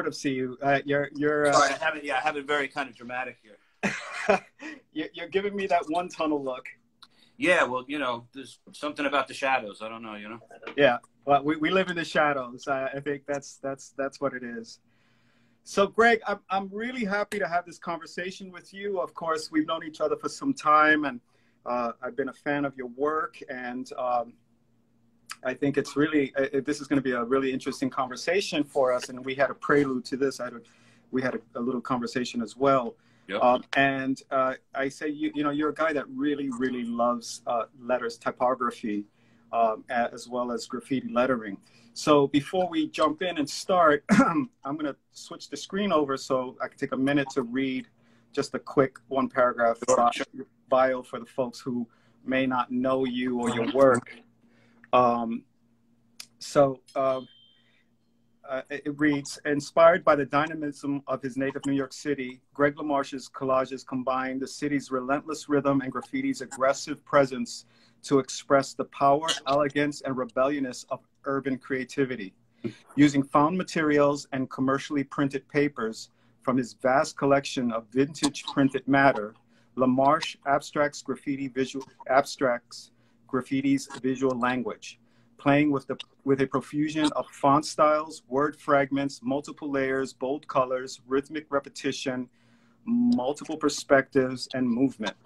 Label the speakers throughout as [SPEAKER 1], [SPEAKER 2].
[SPEAKER 1] sort of see you. Uh, you're you're. Uh,
[SPEAKER 2] Sorry, I have it. Yeah, I have it very kind of dramatic here.
[SPEAKER 1] you're giving me that one tunnel look.
[SPEAKER 2] Yeah, well, you know, there's something about the shadows. I don't know, you know.
[SPEAKER 1] Yeah, well, we, we live in the shadows. I, I think that's that's that's what it is. So, Greg, I'm I'm really happy to have this conversation with you. Of course, we've known each other for some time, and uh, I've been a fan of your work, and um, I think it's really uh, this is going to be a really interesting conversation for us. And we had a prelude to this. I had a, we had a, a little conversation as well.
[SPEAKER 2] Yep.
[SPEAKER 1] Um, and uh, I say, you, you know, you're a guy that really, really loves uh, letters, typography, um, as well as graffiti lettering. So before we jump in and start, I'm going to switch the screen over so I can take a minute to read just a quick one paragraph bio for the folks who may not know you or your work. Um, so, uh, uh, it reads, inspired by the dynamism of his native New York City, Greg LaMarche's collages combine the city's relentless rhythm and graffiti's aggressive presence to express the power, elegance, and rebelliousness of urban creativity. Using found materials and commercially printed papers from his vast collection of vintage printed matter, LaMarche abstracts graffiti visual abstracts graffiti's visual language playing with, the, with a profusion of font styles, word fragments, multiple layers, bold colors, rhythmic repetition, multiple perspectives, and movement.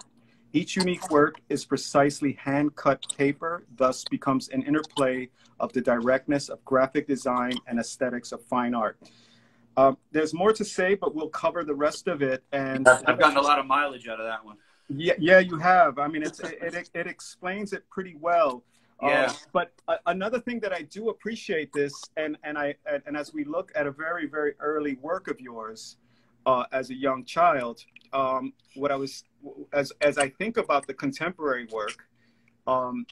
[SPEAKER 1] Each unique work is precisely hand-cut paper, thus becomes an interplay of the directness of graphic design and aesthetics of fine art. Um, there's more to say, but we'll cover the rest of it. And
[SPEAKER 2] I've gotten a lot of mileage out of that one.
[SPEAKER 1] Yeah, yeah, you have. I mean, it's, it, it, it explains it pretty well.
[SPEAKER 2] Yeah.
[SPEAKER 1] Uh, but uh, another thing that I do appreciate this, and and I and as we look at a very very early work of yours, uh, as a young child, um, what I was as as I think about the contemporary work, um,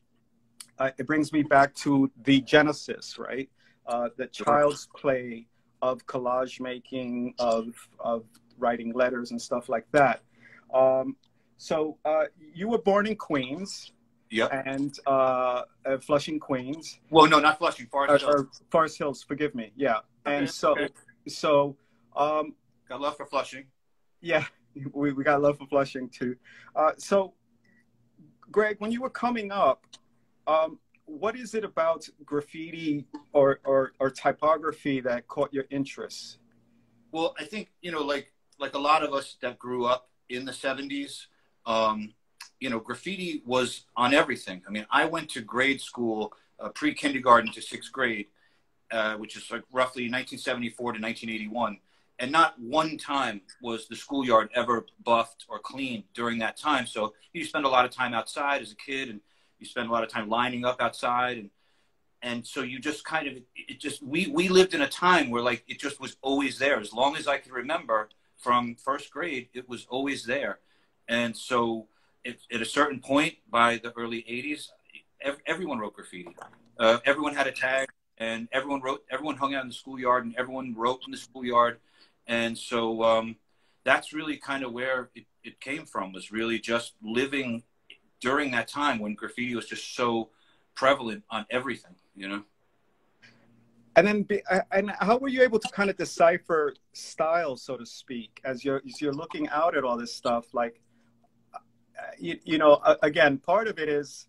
[SPEAKER 1] it brings me back to the genesis, right? Uh, the child's play of collage making, of of writing letters and stuff like that. Um, so uh, you were born in Queens.
[SPEAKER 2] Yep.
[SPEAKER 1] And uh, uh, Flushing, Queens.
[SPEAKER 2] Well, no, not Flushing, Forest Hills.
[SPEAKER 1] Or, Forest Hills, forgive me. Yeah. And so,
[SPEAKER 2] okay.
[SPEAKER 1] so, um,
[SPEAKER 2] Got love for Flushing.
[SPEAKER 1] yeah, we, we got love for Flushing too. Uh, so, Greg, when you were coming up, um, what is it about graffiti or, or, or typography that caught your interest?
[SPEAKER 2] Well, I think you know, like like a lot of us that grew up in the '70s, um, you know, graffiti was on everything. I mean, I went to grade school, uh, pre kindergarten to sixth grade, uh, which is like roughly 1974 to 1981. And not one time was the schoolyard ever buffed or cleaned during that time. So you spend a lot of time outside as a kid and you spend a lot of time lining up outside. And, and so you just kind of, it just, we, we lived in a time where like it just was always there. As long as I can remember from first grade, it was always there. And so at a certain point by the early 80s, ev- everyone wrote graffiti. Uh, everyone had a tag and everyone wrote, everyone hung out in the schoolyard and everyone wrote in the schoolyard. And so um, that's really kind of where it, it came from was really just living during that time when graffiti was just so prevalent on everything, you know?
[SPEAKER 1] And then, be, uh, and how were you able to kind of decipher style, so to speak, as you're as you're looking out at all this stuff? Like, you, you know, again, part of it is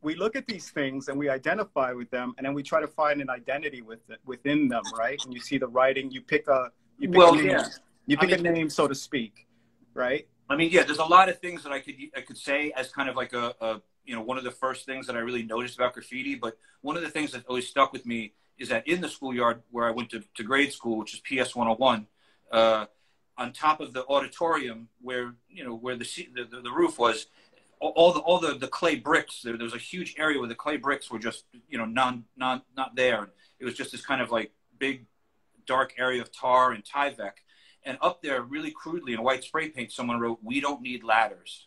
[SPEAKER 1] we look at these things and we identify with them, and then we try to find an identity with it, within them, right? And you see the writing, you pick a you pick
[SPEAKER 2] Well,
[SPEAKER 1] a name,
[SPEAKER 2] yeah.
[SPEAKER 1] you pick
[SPEAKER 2] I mean-
[SPEAKER 1] a name, so to speak, right?
[SPEAKER 2] I mean, yeah, there's a lot of things that I could I could say as kind of like a, a you know one of the first things that I really noticed about graffiti. But one of the things that always stuck with me is that in the schoolyard where I went to, to grade school, which is PS 101, uh, on top of the auditorium where you know where the the, the, the roof was, all- the all the, the clay bricks. There, there was a huge area where the clay bricks were just you know non non not there. It was just this kind of like big dark area of tar and Tyvek. And up there, really crudely in white spray paint, someone wrote, "We don't need ladders."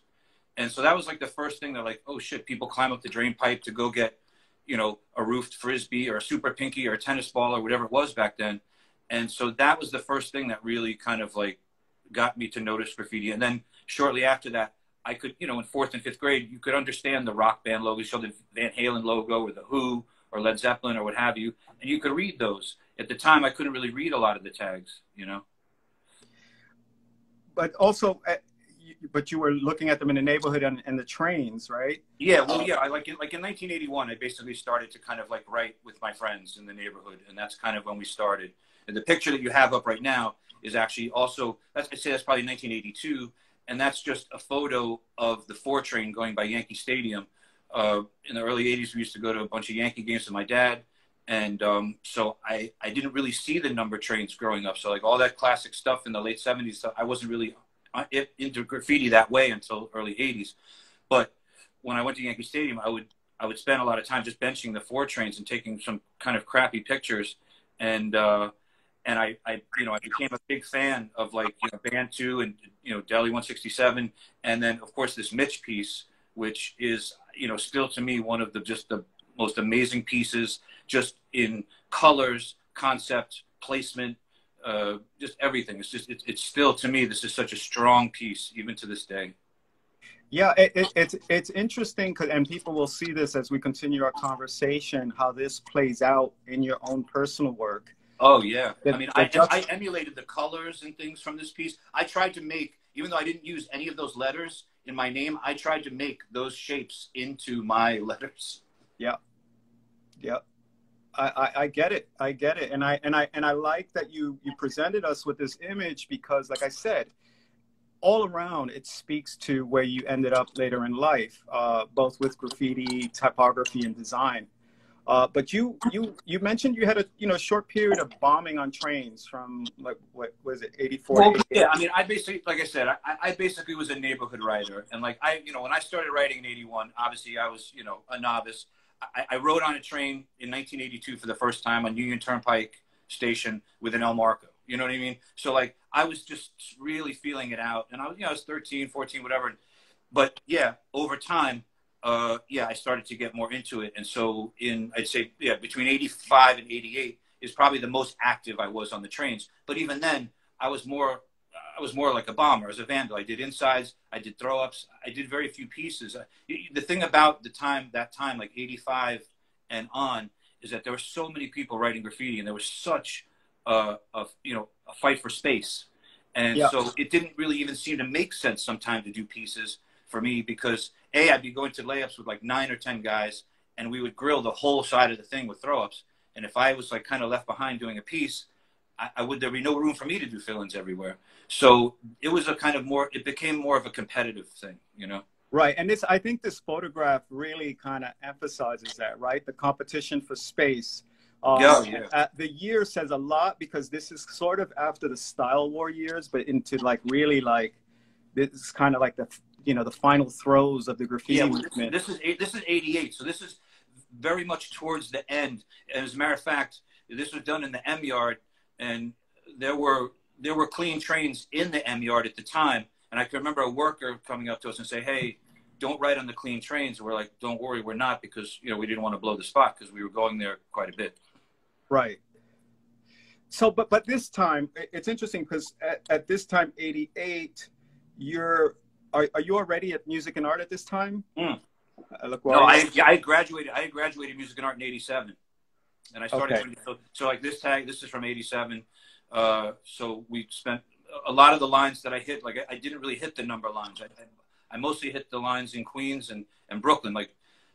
[SPEAKER 2] And so that was like the first thing. They're like, "Oh shit!" People climb up the drain pipe to go get, you know, a roofed frisbee or a super pinky or a tennis ball or whatever it was back then. And so that was the first thing that really kind of like got me to notice graffiti. And then shortly after that, I could, you know, in fourth and fifth grade, you could understand the rock band logo, so the Van Halen logo or the Who or Led Zeppelin or what have you, and you could read those. at the time I couldn't really read a lot of the tags, you know.
[SPEAKER 1] But also, uh, but you were looking at them in the neighborhood and, and the trains, right?
[SPEAKER 2] Yeah, well, yeah. I like in, like in 1981, I basically started to kind of like write with my friends in the neighborhood, and that's kind of when we started. And the picture that you have up right now is actually also that's I say that's probably 1982, and that's just a photo of the four train going by Yankee Stadium. Uh, in the early 80s, we used to go to a bunch of Yankee games with my dad, and um, so I I didn't really see the number trains growing up. So like all that classic stuff in the late 70s, stuff, I wasn't really uh, into graffiti that way until early 80s. But when I went to Yankee Stadium, I would I would spend a lot of time just benching the four trains and taking some kind of crappy pictures. And uh, and I, I, you know, I became a big fan of like you know Bantu and you know Delhi 167, and then of course this Mitch piece, which is you know still to me one of the just the most amazing pieces, just in colors, concept, placement, uh, just everything. It's just it, it's still to me this is such a strong piece even to this day.
[SPEAKER 1] Yeah, it, it, it's it's interesting, and people will see this as we continue our conversation, how this plays out in your own personal work.
[SPEAKER 2] Oh yeah, the, I mean, I, I emulated the colors and things from this piece. I tried to make, even though I didn't use any of those letters in my name, I tried to make those shapes into my letters.
[SPEAKER 1] Yeah, yeah, I, I, I get it, I get it, and I and I and I like that you you presented us with this image because, like I said, all around it speaks to where you ended up later in life, uh, both with graffiti, typography, and design. Uh, but you you you mentioned you had a you know short period of bombing on trains from like what was it 84 well,
[SPEAKER 2] yeah i mean i basically like i said I, I basically was a neighborhood writer and like i you know when i started writing in 81 obviously i was you know a novice. I, I wrote on a train in 1982 for the first time on union turnpike station with an El Marko. You know what i mean? So like i was just really feeling it out. And i was you know i was 13 14 whatever. But yeah over time uh, yeah, I started to get more into it. And so in, I'd say, yeah, between 85 and 88 is probably the most active I was on the trains. But even then, I was more, I was more like a bomber, as a vandal. I did insides, I did throw ups, I did very few pieces. The thing about the time, that time, like 85 and on, is that there were so many people writing graffiti and there was such a, a you know, a fight for space. And yeah. so it didn't really even seem to make sense sometimes to do pieces for me because a I'd be going to layups with like nine or ten guys, and we would grill the whole side of the thing with throw ups. And if I was like kind of left behind doing a piece, I, I would there be no room for me to do fill ins everywhere. So it was a kind of more. It became more of a competitive thing, you know.
[SPEAKER 1] Right, and this I think this photograph really kind of emphasizes that, right? The competition for space.
[SPEAKER 2] Um, yeah, yeah.
[SPEAKER 1] Uh, the year says a lot because this is sort of after the style war years, but into like really like this is kind of like the you know the final throes of the graffiti yeah, movement.
[SPEAKER 2] This, is this is '88, so this is very much towards the end. As a matter of fact, this was done in the M yard, and there were there were clean trains in the M yard at the time. And I can remember a worker coming up to us and say, "Hey, don't write on the clean trains." And we're like, "Don't worry, we're not," because you know we didn't want to blow the spot because we were going there quite a bit.
[SPEAKER 1] Right. So, but but this time it's interesting because at, at this time, '88, you're are, are you already at music and art at this time?
[SPEAKER 2] Mm. Uh, no, I, I graduated. I graduated music and art in '87, and I started. Okay. So, so, like this tag, this is from '87. Uh, so we spent a lot of the lines that I hit. Like I, I didn't really hit the number lines. I, I, mostly hit the lines in Queens and, and Brooklyn. Like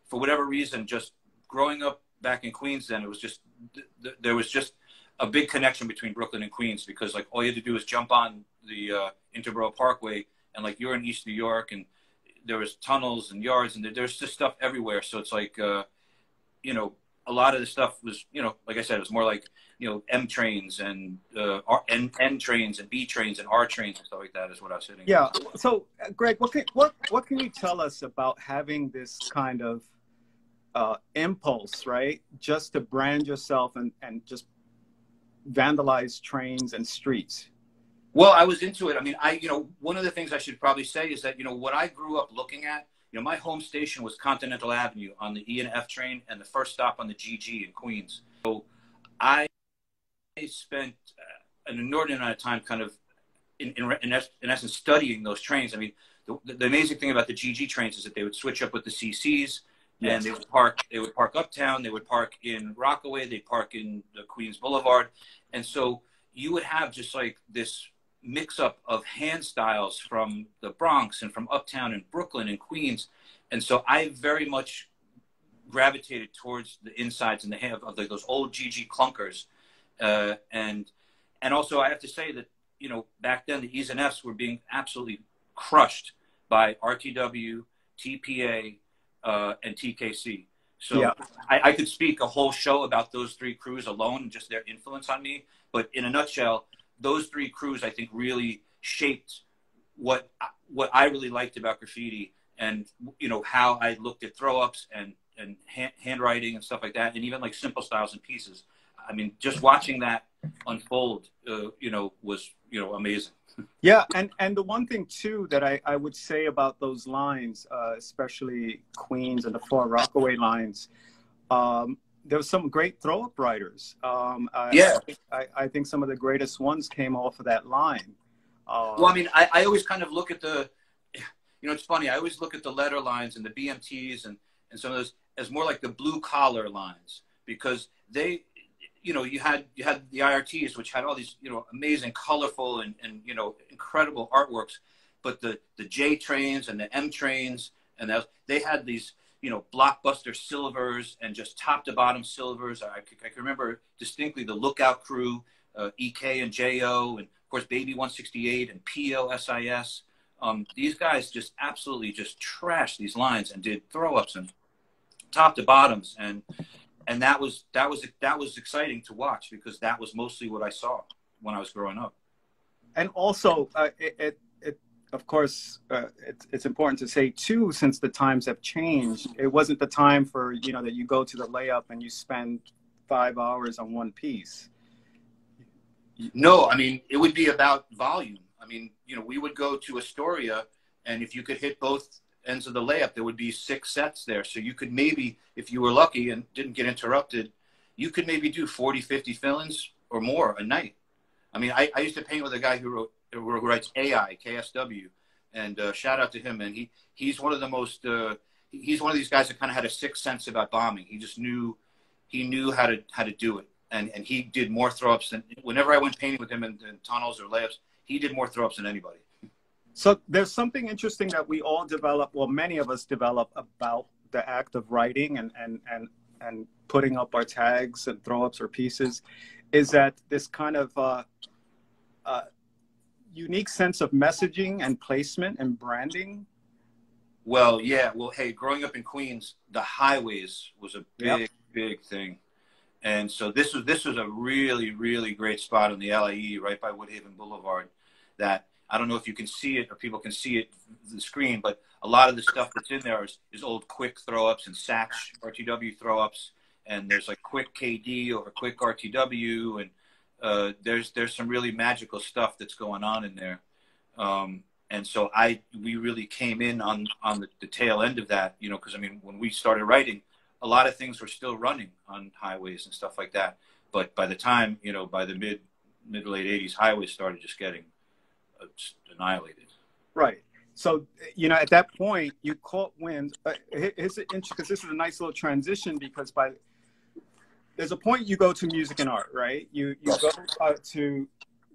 [SPEAKER 2] for whatever reason, just growing up back in Queens, then it was just th- th- there was just a big connection between Brooklyn and Queens because like all you had to do was jump on the uh, Interborough Parkway and like you're in East New York and there was tunnels and yards and there's just stuff everywhere. So it's like, uh, you know, a lot of the stuff was, you know, like I said, it was more like, you know, M trains and uh, R, N, N trains and B trains and R trains and stuff like that is what I was saying.
[SPEAKER 1] Yeah. So, uh, Greg, what can, what, what can you tell us about having this kind of uh, impulse, right? Just to brand yourself and, and just vandalize trains and streets?
[SPEAKER 2] Well, I was into it. I mean, I, you know, one of the things I should probably say is that, you know, what I grew up looking at, you know, my home station was Continental Avenue on the E and F train and the first stop on the GG in Queens. So I spent uh, an inordinate amount of time kind of in, in, in, in essence studying those trains. I mean, the, the, amazing thing about the GG trains is that they would switch up with the CCs Yes. And they would park. They would park uptown. They would park in Rockaway. They park in the Queens Boulevard, and so you would have just like this mix up of hand styles from the Bronx and from uptown and Brooklyn and Queens, and so I very much gravitated towards the insides and the hand of, those old GG clunkers, uh, and and also I have to say that you know back then the E's and F's were being absolutely crushed by RTW, TPA, uh, and TKC. So yeah. I, I, could speak a whole show about those three crews alone and just their influence on me. But in a nutshell, those three crews I think really shaped what what I really liked about graffiti and you know how I looked at throw ups and and hand, handwriting and stuff like that, and even like simple styles and pieces. I mean, just watching that unfold, uh, you know, was you know amazing.
[SPEAKER 1] Yeah, and and the one thing too that I I would say about those lines, uh, especially Queens and the Far Rockaway lines, um, there was some great throw up writers. Um,
[SPEAKER 2] yeah,
[SPEAKER 1] I, I, think some of the greatest ones came off of that line.
[SPEAKER 2] Um, well, I mean, I, I always kind of look at the, you know, it's funny. I always look at the letter lines and the BMTs and and some of those as more like the blue collar lines because they you know, you had you had the IRTs, which had all these you know amazing, colorful, and, and you know incredible artworks, but the the J trains and the M trains and those, they had these you know blockbuster silvers and just top to bottom silvers. I, I can remember distinctly the Lookout Crew, uh, EK and JO, and of course Baby 168 and POSIS. Um, these guys just absolutely just trashed these lines and did throw ups and top to bottoms and and that was that was that was exciting to watch because that was mostly what I saw when I was growing up.
[SPEAKER 1] And also, uh, it, it, of course, uh, it, it's important to say too, since the times have changed, it wasn't the time for you know that you go to the layup and you spend five hours on one piece.
[SPEAKER 2] No, I mean it would be about volume. I mean, you know, we would go to Astoria, and if you could hit both ends of the layup, there would be six sets there. So you could maybe, if you were lucky and didn't get interrupted, you could maybe do 40, 50 fill-ins or more a night. I mean, I, I used to paint with a guy who wrote who writes AI KSW, and uh, shout out to him. And he he's one of the most uh, he's one of these guys that kind of had a sixth sense about bombing. He just knew he knew how to how to do it, and and he did more throw ups than whenever I went painting with him in, in tunnels or layups. He did more throw ups than anybody.
[SPEAKER 1] So there's something interesting that we all develop, well, many of us develop about the act of writing and and and and putting up our tags and throw ups or pieces, is that this kind of uh, uh, unique sense of messaging and placement and branding.
[SPEAKER 2] Well, yeah. Well, hey, growing up in Queens, the highways was a big, yep. big thing, and so this was this was a really, really great spot on the LIE, right by Woodhaven Boulevard, that I don't know if you can see it or people can see it the screen, but a lot of the stuff that's in there is, is old Quik throw ups and Satch RTW throw ups, and there's like Quik KD or Quik RTW, and uh, there's there's some really magical stuff that's going on in there. Um, and so I we really came in on on the, the tail end of that, you know, because I mean when we started writing, a lot of things were still running on highways and stuff like that. But by the time you know by the mid mid late '80s, highways started just getting annihilated.
[SPEAKER 1] Right. So, you know, at that point, you caught wind. Uh, here's because this is a nice little transition because by there's a point you go to music and art, right? You you yes. go uh, to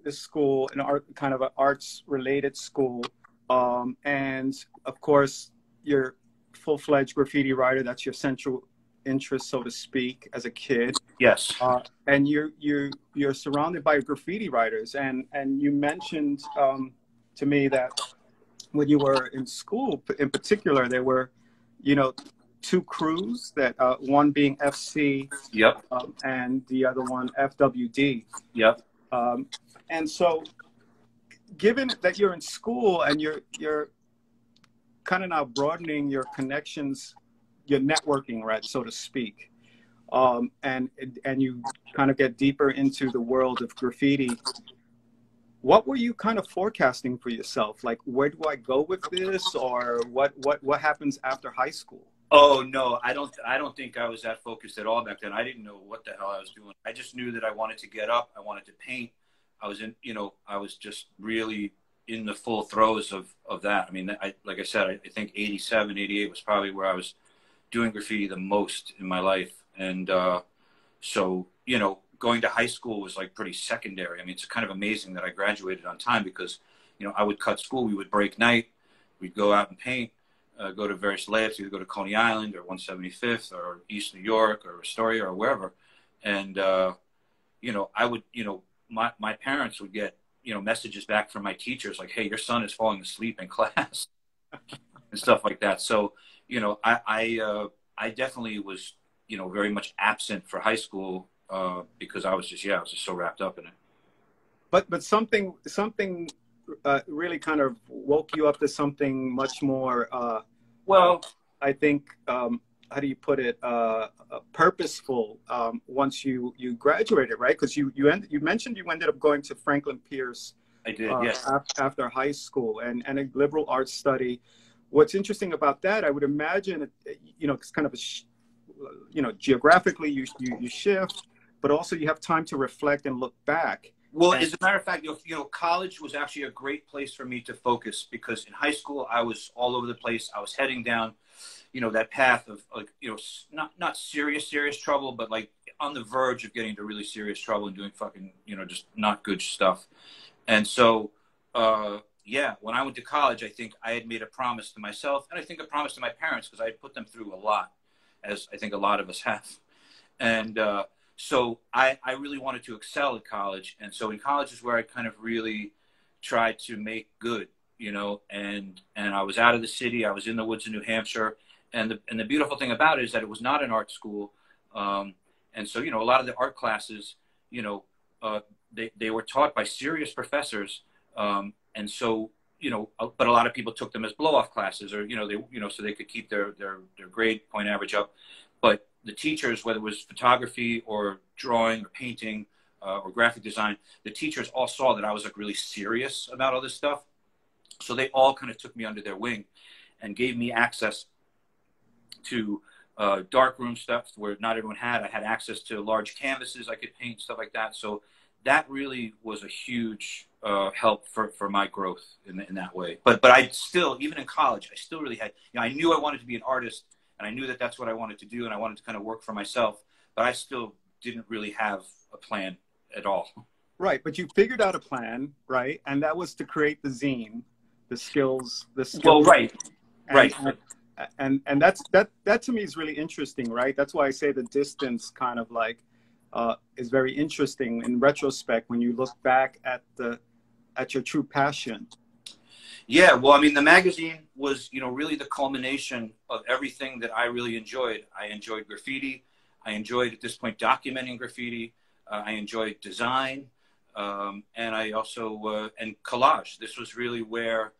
[SPEAKER 1] this school, an art kind of an arts related school, um, and of course, you're full fledged graffiti writer. That's your central interest, so to speak, as a kid.
[SPEAKER 2] Yes.
[SPEAKER 1] Uh, and you're you you're surrounded by graffiti writers, and and you mentioned um, to me that when you were in school, in particular, there were, you know, two crews that uh, one being FC.
[SPEAKER 2] Yep.
[SPEAKER 1] Um, and the other one FWD.
[SPEAKER 2] Yep.
[SPEAKER 1] Um, and so, given that you're in school and you're you're kind of now broadening your connections your networking, right, so to speak. Um, and and you kind of get deeper into the world of graffiti. What were you kind of forecasting for yourself? Like, where do I go with this, or what what what happens after high school?
[SPEAKER 2] Oh no, I don't. I don't think I was that focused at all back then. I didn't know what the hell I was doing. I just knew that I wanted to get up. I wanted to paint. I was in. You know, I was just really in the full throes of of that. I mean, I like I said, I, I think 87, 88 was probably where I was doing graffiti the most in my life. And uh, so, you know, going to high school was like pretty secondary. I mean, it's kind of amazing that I graduated on time because, you know, I would cut school, we would break night, we'd go out and paint, uh, go to various labs, either go to Coney Island or 175th or East New York or Astoria or wherever. And, uh, you know, I would, you know, my, my parents would get, you know, messages back from my teachers like, hey, your son is falling asleep in class and stuff like that. So, you know, I, I, uh, I definitely was, you know, very much absent for high school uh, because I was just, yeah, I was just so wrapped up in it.
[SPEAKER 1] But, but something, something uh, really kind of woke you up to something much more, uh, well, I think, um, how do you put it, uh, uh, purposeful um, once you, you graduated, right? Because you, you, end, you mentioned you ended up going to Franklin Pierce.
[SPEAKER 2] I did, uh, yes.
[SPEAKER 1] After high school and, and a liberal arts study. What's interesting about that, I would imagine, you know, it's kind of a, you know, geographically you, you, you shift, but also you have time to reflect and look back.
[SPEAKER 2] Well, and, as a matter of fact, you know, college was actually a great place for me to focus because in high school I was all over the place. I was heading down, you know, that path of like, you know, not not serious serious trouble, but like on the verge of getting into really serious trouble and doing fucking, you know, just not good stuff. And so, uh, yeah, when I went to college, I think I had made a promise to myself, and I think a promise to my parents because I had put them through a lot, as I think a lot of us have. And uh, so I, I really wanted to excel at college. And so in college is where I kind of really tried to make good, you know, and, and I was out of the city. I was in the woods in New Hampshire. And the, and the beautiful thing about it is that it was not an art school. Um, and so, you know, a lot of the art classes, you know, uh, they, they were taught by serious professors. Um, and so, you know, uh, but a lot of people took them as blow off classes or, you know, they, you know, so they could keep their, their, their grade point average up. The teachers, whether it was photography or drawing or painting uh, or graphic design, the teachers all saw that I was like really serious about all this stuff. So they all kind of took me under their wing and gave me access to uh, dark room stuff where not everyone had. I had access to large canvases I could paint, stuff like that. So that really was a huge uh, help for, for my growth in, in that way. But but I still, even in college, I still really had, you know, I knew I wanted to be an artist and I knew that that's what I wanted to do, and I wanted to kind of work for myself. But I still didn't really have a plan at all.
[SPEAKER 1] Right, but you figured out a plan, right? And that was to create the zine, the skills, the skills.
[SPEAKER 2] Well, right,
[SPEAKER 1] and,
[SPEAKER 2] right.
[SPEAKER 1] And, and and that's that that to me is really interesting, right? That's why I say the distance kind of like uh, is very interesting in retrospect when you look back at the at your true passion
[SPEAKER 2] yeah, well, I mean, the magazine was, you know, really the culmination of everything that I really enjoyed. I enjoyed graffiti. I enjoyed at this point documenting graffiti. Uh, I enjoyed design, um, and I also uh, and collage. This was really where,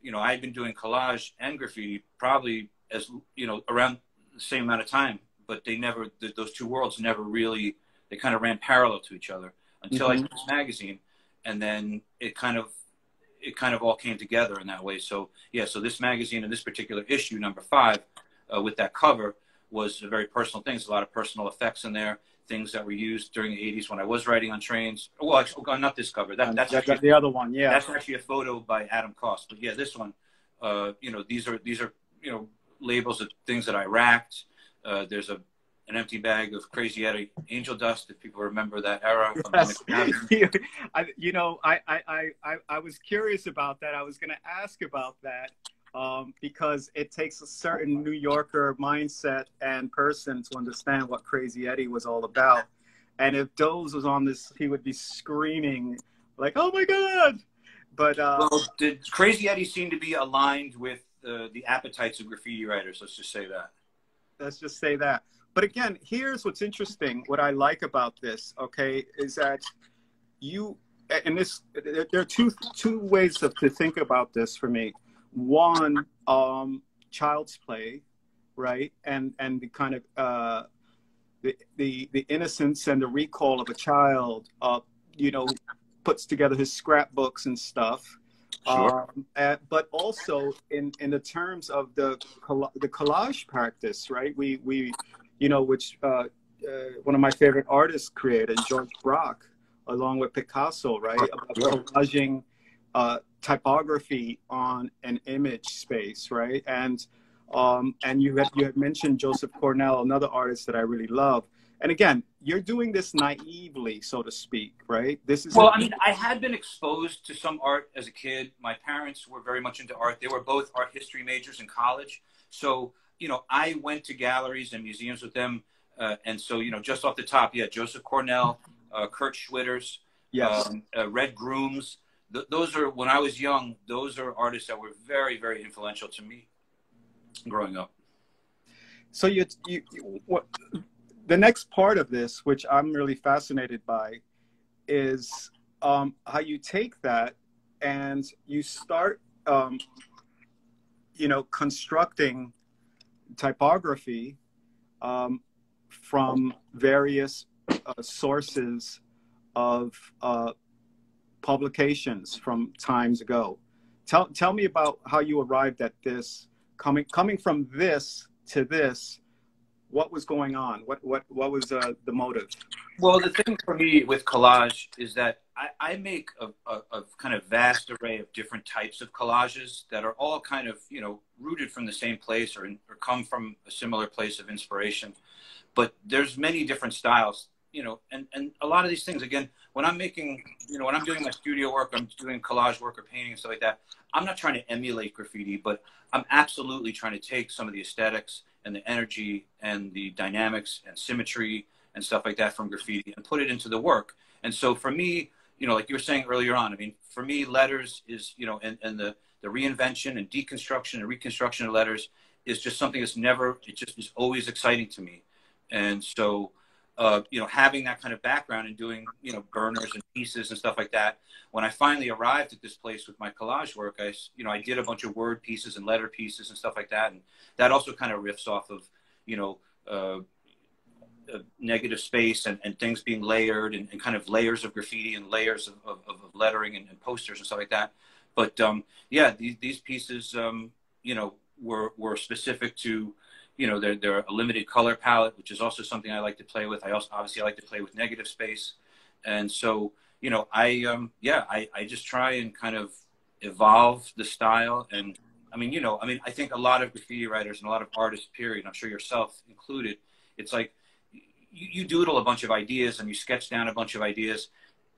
[SPEAKER 2] you know, I had been doing collage and graffiti probably as you know around the same amount of time, but they never those two worlds never really they kind of ran parallel to each other until mm-hmm. I did this magazine, and then it kind of it kind of all came together in that way. So yeah, so this magazine and this particular issue, number five, uh, with that cover, was a very personal things. A lot of personal effects in there, things that were used during the '80s when I was writing on trains. Well, actually, not this cover. That, that's
[SPEAKER 1] actually, the other one. Yeah,
[SPEAKER 2] that's actually a photo by Adam Koss. But yeah, this one. Uh, you know, these are these are you know labels of things that I racked. Uh, there's a an empty bag of Crazy Eddie angel dust. If people remember that era. Yes.
[SPEAKER 1] I, you know, I, I, I, I was curious about that. I was going to ask about that um, because it takes a certain New Yorker mindset and person to understand what Crazy Eddie was all about. And if Doze was on this, he would be screaming like, "Oh my God!" But uh,
[SPEAKER 2] well, did Crazy Eddie seem to be aligned with uh, the appetites of graffiti writers? Let's just say that.
[SPEAKER 1] Let's just say that. But again, here's what's interesting. What I like about this, okay, is that you and this there are two two ways of, to think about this for me. One, um, child's play, right, and and the kind of uh, the, the the innocence and the recall of a child, uh, you know, puts together his scrapbooks and stuff. Sure. Um, and, but also in in the terms of the the collage practice, right? We we you know, which uh, uh, one of my favorite artists created, George Braque, along with Picasso, right? About collaging uh, typography on an image space, right? And Um, and you had, you had mentioned Joseph Cornell, another artist that I really love. And again, you're doing this naively, so to speak, right? This is
[SPEAKER 2] well. A- I mean, I had been exposed to some art as a kid. My parents were very much into art. They were both art history majors in college, so you know, I went to galleries and museums with them. Uh, and so, you know, just off the top, yeah, Joseph Cornell, uh, Kurt Schwitters,
[SPEAKER 1] yes.
[SPEAKER 2] um, uh, Red Grooms. Th- those are when I was young. Those are artists that were very, very influential to me growing up.
[SPEAKER 1] So you, you, you what the next part of this, which I'm really fascinated by, is um, how you take that and you start, um, you know, constructing typography um, from various uh, sources of uh, publications from times ago. Tell, tell me about how you arrived at this, coming, coming from this to this, what was going on? What, what, what was uh, the motive?
[SPEAKER 2] Well, the thing for me with collage is that I, I make a, a, a, kind of vast array of different types of collages that are all kind of, you know, rooted from the same place or, or come from a similar place of inspiration. But there's many different styles you know, and, and a lot of these things, again, when I'm making, you know, when I'm doing my studio work, I'm doing collage work or painting and stuff like that, I'm not trying to emulate graffiti, but I'm absolutely trying to take some of the aesthetics and the energy and the dynamics and symmetry and stuff like that from graffiti and put it into the work. And so for me, you know, like you were saying earlier on, I mean, for me, letters is, you know, and, and the, the reinvention and deconstruction and reconstruction of letters is just something that's never, it just is always exciting to me. And so, uh, you know, having that kind of background and doing, you know, burners and pieces and stuff like that. When I finally arrived at this place with my collage work, I, you know, I did a bunch of word pieces and letter pieces and stuff like that. And that also kind of riffs off of, you know, uh, uh, negative space and, and things being layered and, and, kind of layers of graffiti and layers of, of, of lettering and, and, posters and stuff like that. But um, yeah, these, these pieces, um, you know, were, were specific to, you know, they're, they're a limited color palette, which is also something I like to play with. I also obviously I like to play with negative space. And so, you know, I, um, yeah, I, I just try and kind of evolve the style. And I mean, you know, I mean, I think a lot of graffiti writers and a lot of artists, period, I'm sure yourself included, it's like you, you doodle a bunch of ideas and you sketch down a bunch of ideas.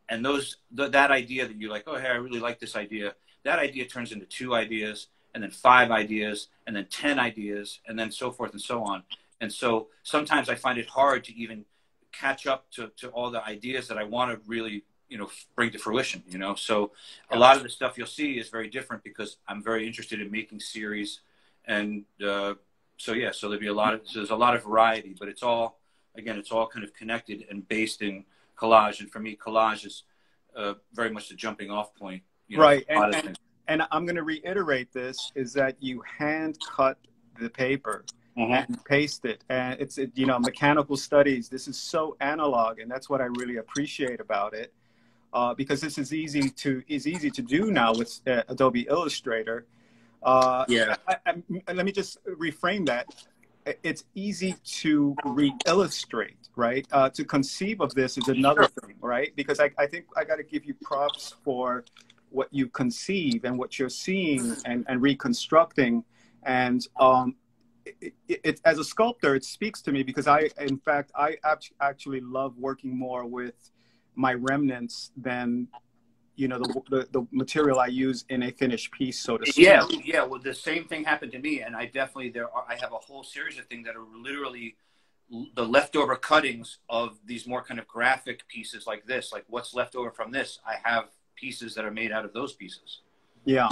[SPEAKER 2] And those, that idea that you're like, oh, hey, I really like this idea, that idea turns into two ideas and then five ideas and then 10 ideas and then so forth and so on. And so sometimes I find it hard to even catch up to, to all the ideas that I want to really, you know, bring to fruition, you know? So a lot of the stuff you'll see is very different because I'm very interested in making series. And uh, so, yeah, so there'll be a lot of, so there's a lot of variety, but it's all, again, it's all kind of connected and based in collage. And for me, collage is uh, very much the jumping off point.
[SPEAKER 1] You know, right. And, and, and I'm going to reiterate this is that you hand cut the paper mm-hmm. and paste it and it's you know mechanical studies this is so analog and that's what i really appreciate about it uh, because this is easy to is easy to do now with uh, adobe illustrator uh,
[SPEAKER 2] yeah I,
[SPEAKER 1] I, let me just reframe that it's easy to re-illustrate right? Uh, to conceive of this is another thing right? Because I, I think i got to give you props for what you conceive and what you're seeing and, and reconstructing. And um, it, it, as a sculptor, it speaks to me because I, in fact, I actually love working more with my remnants than you know the, the, the material I use in a finished piece, so to speak.
[SPEAKER 2] Yeah, yeah. Well, the same thing happened to me, and I definitely there are. I have a whole series of things that are literally the leftover cuttings of these more kind of graphic pieces like this. Like what's left over from this, I have pieces that are made out of those pieces.
[SPEAKER 1] Yeah.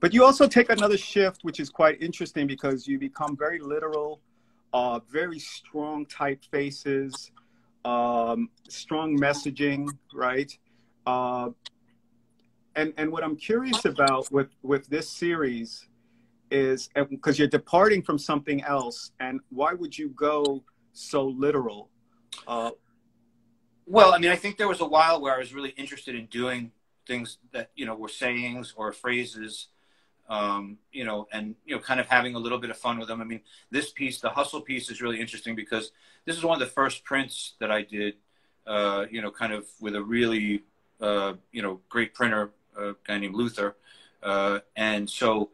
[SPEAKER 1] But you also take another shift, which is quite interesting because you become very literal, uh, very strong typefaces, um, strong messaging, right? Uh, and and what I'm curious about with with this series is because you're departing from something else, and why would you go so literal? Uh,
[SPEAKER 2] well, I mean, I think there was a while where I was really interested in doing things that you know were sayings or phrases, um, you know, and you know, kind of having a little bit of fun with them. I mean, this piece, the hustle piece, is really interesting because this is one of the first prints that I did, uh, you know, kind of with a really, you know, great printer, a guy named Luther, uh, and so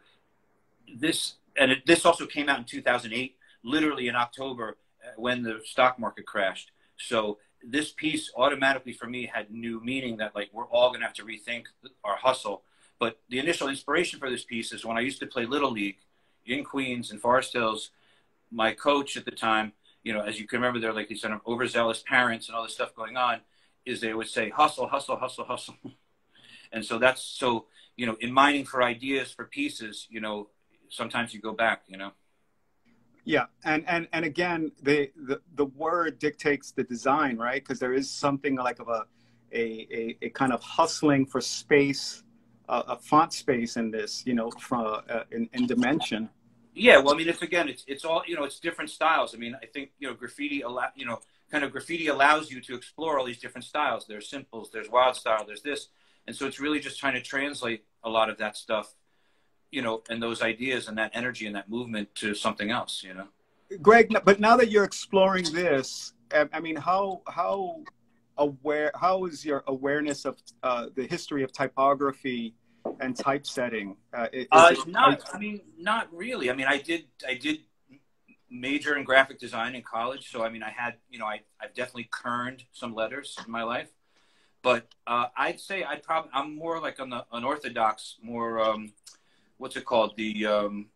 [SPEAKER 2] this and it, this also came out in 2008, literally in October uh, when the stock market crashed. So this piece automatically for me had new meaning that like we're all to have to rethink our hustle. But the initial inspiration for this piece is when I used to play little league in Queens and Forest Hills. My coach at the time, you know, as you can remember, they're like these kind of overzealous parents and all this stuff going on. Is they would say hustle, hustle, hustle, hustle, and so that's so you know in mining for ideas for pieces. You know, sometimes you go back. You know.
[SPEAKER 1] Yeah, and and and again, the the, the word dictates the design, right? Because there is something like of a a, a, a kind of hustling for space, uh, a font space in this, you know, from uh, in, in dimension.
[SPEAKER 2] Yeah, well, I mean, it's again, it's it's all you know, it's different styles. I mean, I think you know, graffiti allow you know, kind of graffiti allows you to explore all these different styles. There's simples, there's wild style, there's this, and so it's really just trying to translate a lot of that stuff you know, and those ideas and that energy and that movement to something else, you know.
[SPEAKER 1] Greg, but now that you're exploring this, I mean, how how aware how is your awareness of uh, the history of typography and typesetting?
[SPEAKER 2] Uh, uh, not, I mean, not really. I mean, I did I did major in graphic design in college, so I mean, I had you know, I I've definitely kerned some letters in my life, but uh, I'd say I'd probably I'm more like on the unorthodox, more um, what's it called the um,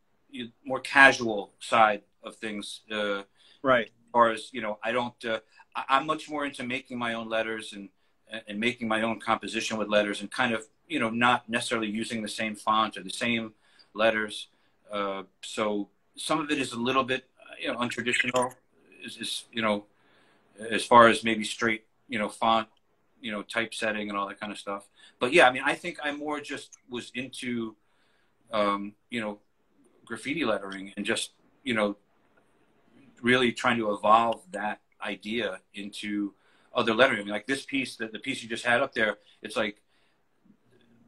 [SPEAKER 2] more casual side of things. Uh,
[SPEAKER 1] right.
[SPEAKER 2] As far as you know, I don't. Uh, I, am much more into making my own letters and and making my own composition with letters and kind of you know not necessarily using the same font or the same letters. Uh, so some of it is a little bit you know untraditional. Is, is you know as far as maybe straight you know font you know typesetting and all that kind of stuff. But yeah, I mean, I think I more just was into um, you know, graffiti lettering and just, you know, really trying to evolve that idea into other lettering. I mean, like this piece, the, the piece you just had up there, it's like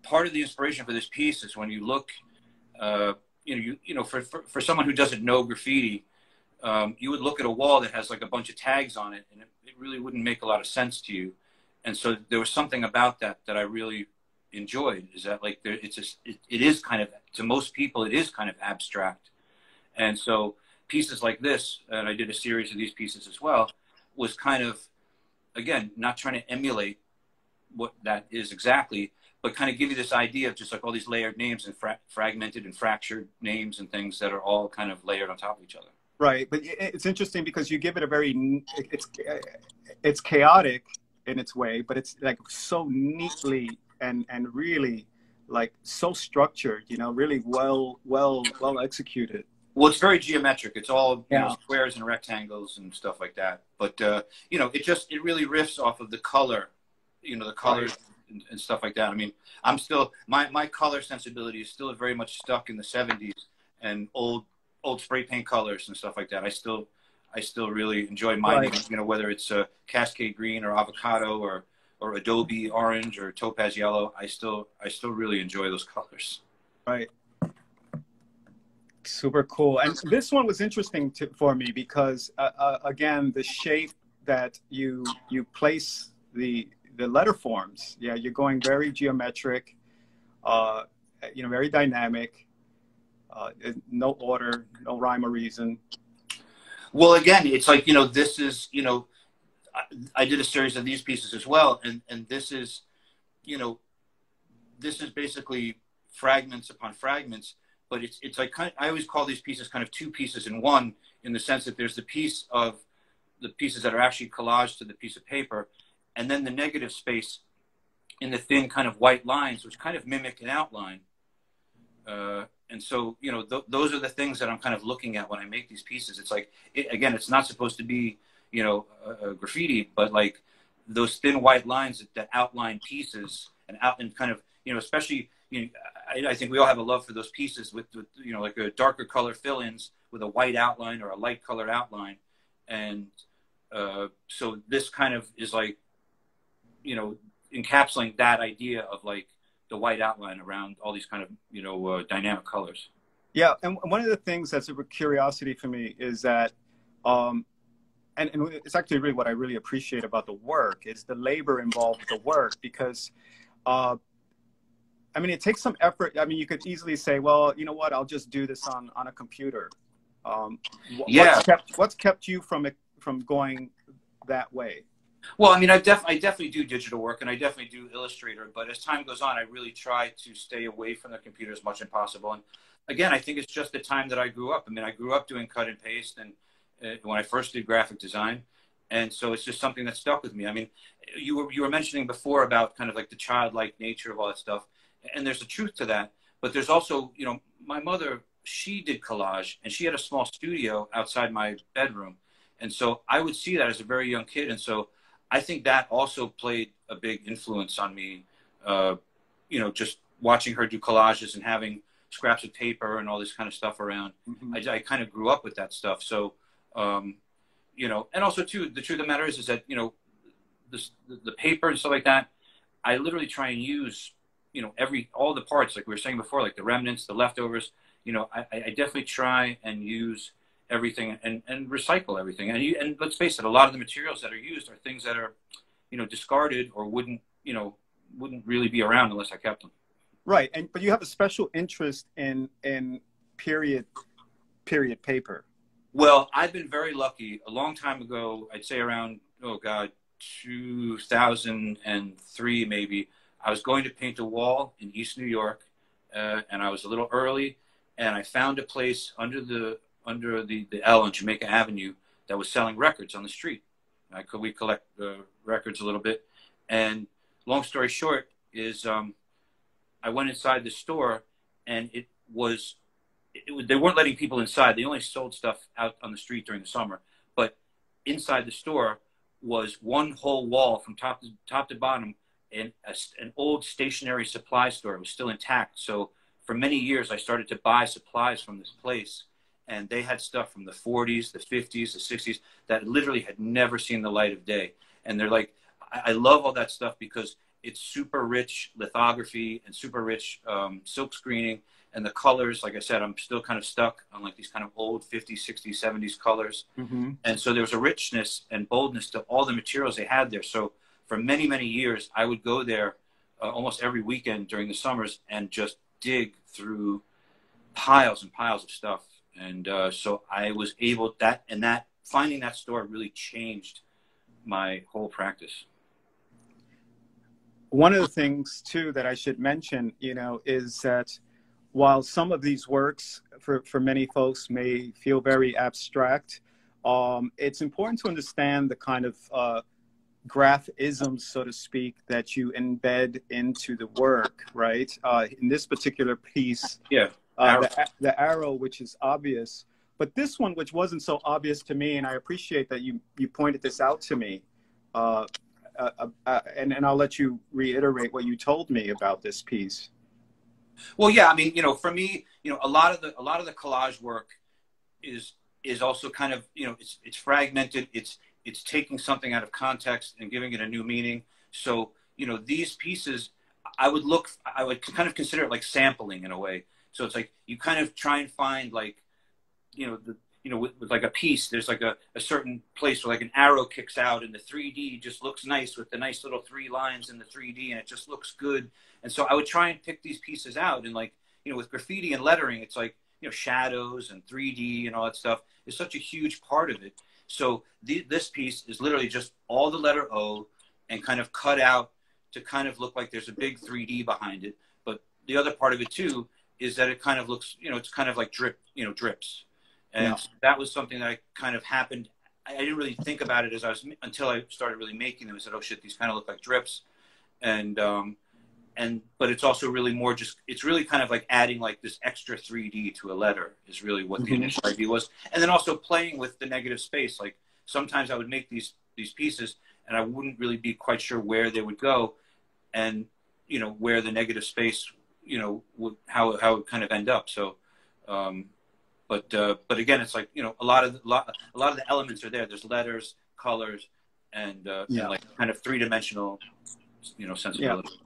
[SPEAKER 2] part of the inspiration for this piece is when you look, uh, you know, you, you know, for, for, for someone who doesn't know graffiti, um, you would look at a wall that has like a bunch of tags on it and it, it really wouldn't make a lot of sense to you. And so there was something about that that I really enjoyed is that like there, it's just it, it is kind of to most people it is kind of abstract and so pieces like this and i did a series of these pieces as well was kind of again not trying to emulate what that is exactly but kind of give you this idea of just like all these layered names and fra- fragmented and fractured names and things that are all kind of layered on top of each other
[SPEAKER 1] right but it's interesting because you give it a very it's it's chaotic in its way but it's like so neatly and and really like so structured you know really well well well executed
[SPEAKER 2] well it's very geometric it's all yeah. know, squares and rectangles and stuff like that but uh, you know it just it really riffs off of the color you know the colors right. and, and, stuff like that i mean i'm still my my color sensibility is still very much stuck in the 70s and old old spray paint colors and stuff like that i still i still really enjoy mining right. you know whether it's a uh, cascade green or avocado or or Adobe orange or topaz yellow, I still I still really enjoy those colors.
[SPEAKER 1] Right. Super cool. And this one was interesting to, for me because uh, uh, again, the shape that you you place the the letter forms. Yeah, you're going very geometric. Uh, you know, very dynamic. Uh, no order, no rhyme or reason.
[SPEAKER 2] Well, again, it's like you know, this is you know I, did a series of these pieces as well, and and this is, you know, this is basically fragments upon fragments, but it's it's like kind of, I always call these pieces kind of two pieces in one, in the sense that there's the piece of the pieces that are actually collaged to the piece of paper, and then the negative space in the thin kind of white lines, which kind of mimic an outline. Uh, and so, you know, th- those are the things that I'm kind of looking at when I make these pieces. It's like, it, again, it's not supposed to be you know, uh, graffiti, but like those thin white lines that, that, outline pieces and out and kind of, you know, especially, you know, I, I, think we all have a love for those pieces with, with, you know, like a darker color fill-ins with a white outline or a light colored outline. And uh, so this kind of is like, you know, encapsulating that idea of like the white outline around all these kind of, you know, uh, dynamic colors.
[SPEAKER 1] Yeah. And one of the things that's a curiosity for me is that um, and, and it's actually really what I really appreciate about the work is the labor involved with the work because uh, I mean, it takes some effort. I mean, you could easily say, well, you know what, I'll just do this on, on a computer. Um,
[SPEAKER 2] yeah.
[SPEAKER 1] What's kept, what's kept you from it, from going that way?
[SPEAKER 2] Well, I mean, I, def- I definitely do digital work and I definitely do Illustrator, but as time goes on, I really try to stay away from the computer as much as possible. And again, I think it's just the time that I grew up. I mean, I grew up doing cut and paste and uh, when I first did graphic design. And so it's just something that stuck with me. I mean, you were, you were mentioning before about kind of like the childlike nature of all that stuff. And there's a truth to that. But there's also, you know, my mother, she did collage and she had a small studio outside my bedroom. And so I would see that as a very young kid. And so I think that also played a big influence on me. Uh, you know, just watching her do collages and having scraps of paper and all this kind of stuff around. Mm-hmm. I, I, kind of grew up with that stuff. So, um, you know, and also too, the truth of the matter is, is that you know, this, the, the paper and stuff like that. I literally try and use, you know, every all the parts like we were saying before, like the remnants, the leftovers. You know, I, I definitely try and use everything and, and recycle everything. And you, and let's face it, a lot of the materials that are used are things that are, you know, discarded or wouldn't, you know, wouldn't really be around unless I kept them.
[SPEAKER 1] Right. And, but you have a special interest in, in period, period paper.
[SPEAKER 2] Well, I've been very lucky. A long time ago, I'd say around, oh God, 2003 maybe, I was going to paint a wall in East New York, uh, and I was a little early, and I found a place under the under the, the L on Jamaica Avenue that was selling records on the street. I could we collect the records a little bit, and long story short is um, I went inside the store and it was it, they weren't letting people inside. They only sold stuff out on the street during the summer, but inside the store was one whole wall from top to top to bottom and an old stationary supply store. It was still intact. So for many years, I started to buy supplies from this place and they had stuff from the 40s, the 50s, the 60s that literally had never seen the light of day. And they're like, I, I love all that stuff because it's super rich lithography and super rich um, silk screening and the colors. Like I said, I'm still kind of stuck on like these kind of old 50s, 60s, 70s colors. Mm-hmm. And so there was a richness and boldness to all the materials they had there. So for many, many years, I would go there uh, almost every weekend during the summers and just dig through piles and piles of stuff and uh, so I was able that and that finding that store really changed my whole practice.
[SPEAKER 1] One of the things too that I should mention, you know, is that while some of these works for, for many folks may feel very abstract, um, it's important to understand the kind of uh, graphisms, so to speak, that you embed into the work, right? Uh, in this particular piece,
[SPEAKER 2] yeah
[SPEAKER 1] uh, the, the arrow, which is obvious. But this one, which wasn't so obvious to me, and I appreciate that you, you pointed this out to me, uh, uh, uh, uh, and, and I'll let you reiterate what you told me about this piece.
[SPEAKER 2] Well, yeah, I mean, you know, for me, you know, a lot of the a lot of the collage work is is also kind of you know it's it's fragmented. It's it's taking something out of context and giving it a new meaning. So you know, these pieces, I would look, I would kind of consider it like sampling in a way. So it's like you kind of try and find like, you know, the you know, with, with like a piece, there's like a, a certain place where like an arrow kicks out and the 3D just looks nice with the nice little three lines in the 3D and it just looks good. And so I would try and pick these pieces out and like, you know, with graffiti and lettering, it's like, you know, shadows and 3D and all that stuff is such a huge part of it. So the, this piece is literally just all the letter O and kind of cut out to kind of look like there's a big 3D behind it. But the other part of it too is that it kind of looks, you know, it's kind of like drip, you know, drips. And yeah. that was something that I kind of happened. I, I, didn't really think about it as I was until I started really making them. I said, "Oh shit, these kind of look like drips," and um, and but it's also really more just it's really kind of like adding like this extra 3D to a letter is really what mm-hmm. the initial idea was, and then also playing with the negative space. Like sometimes I would make these these pieces and I wouldn't really be quite sure where they would go, and you know where the negative space you know how how it kind of end up. So, um, but uh, but again, it's like you know a lot of a lot a lot of the elements are there. There's letters, colors, and, uh, yeah. and like kind of three dimensional, you know, sensibility. Yeah.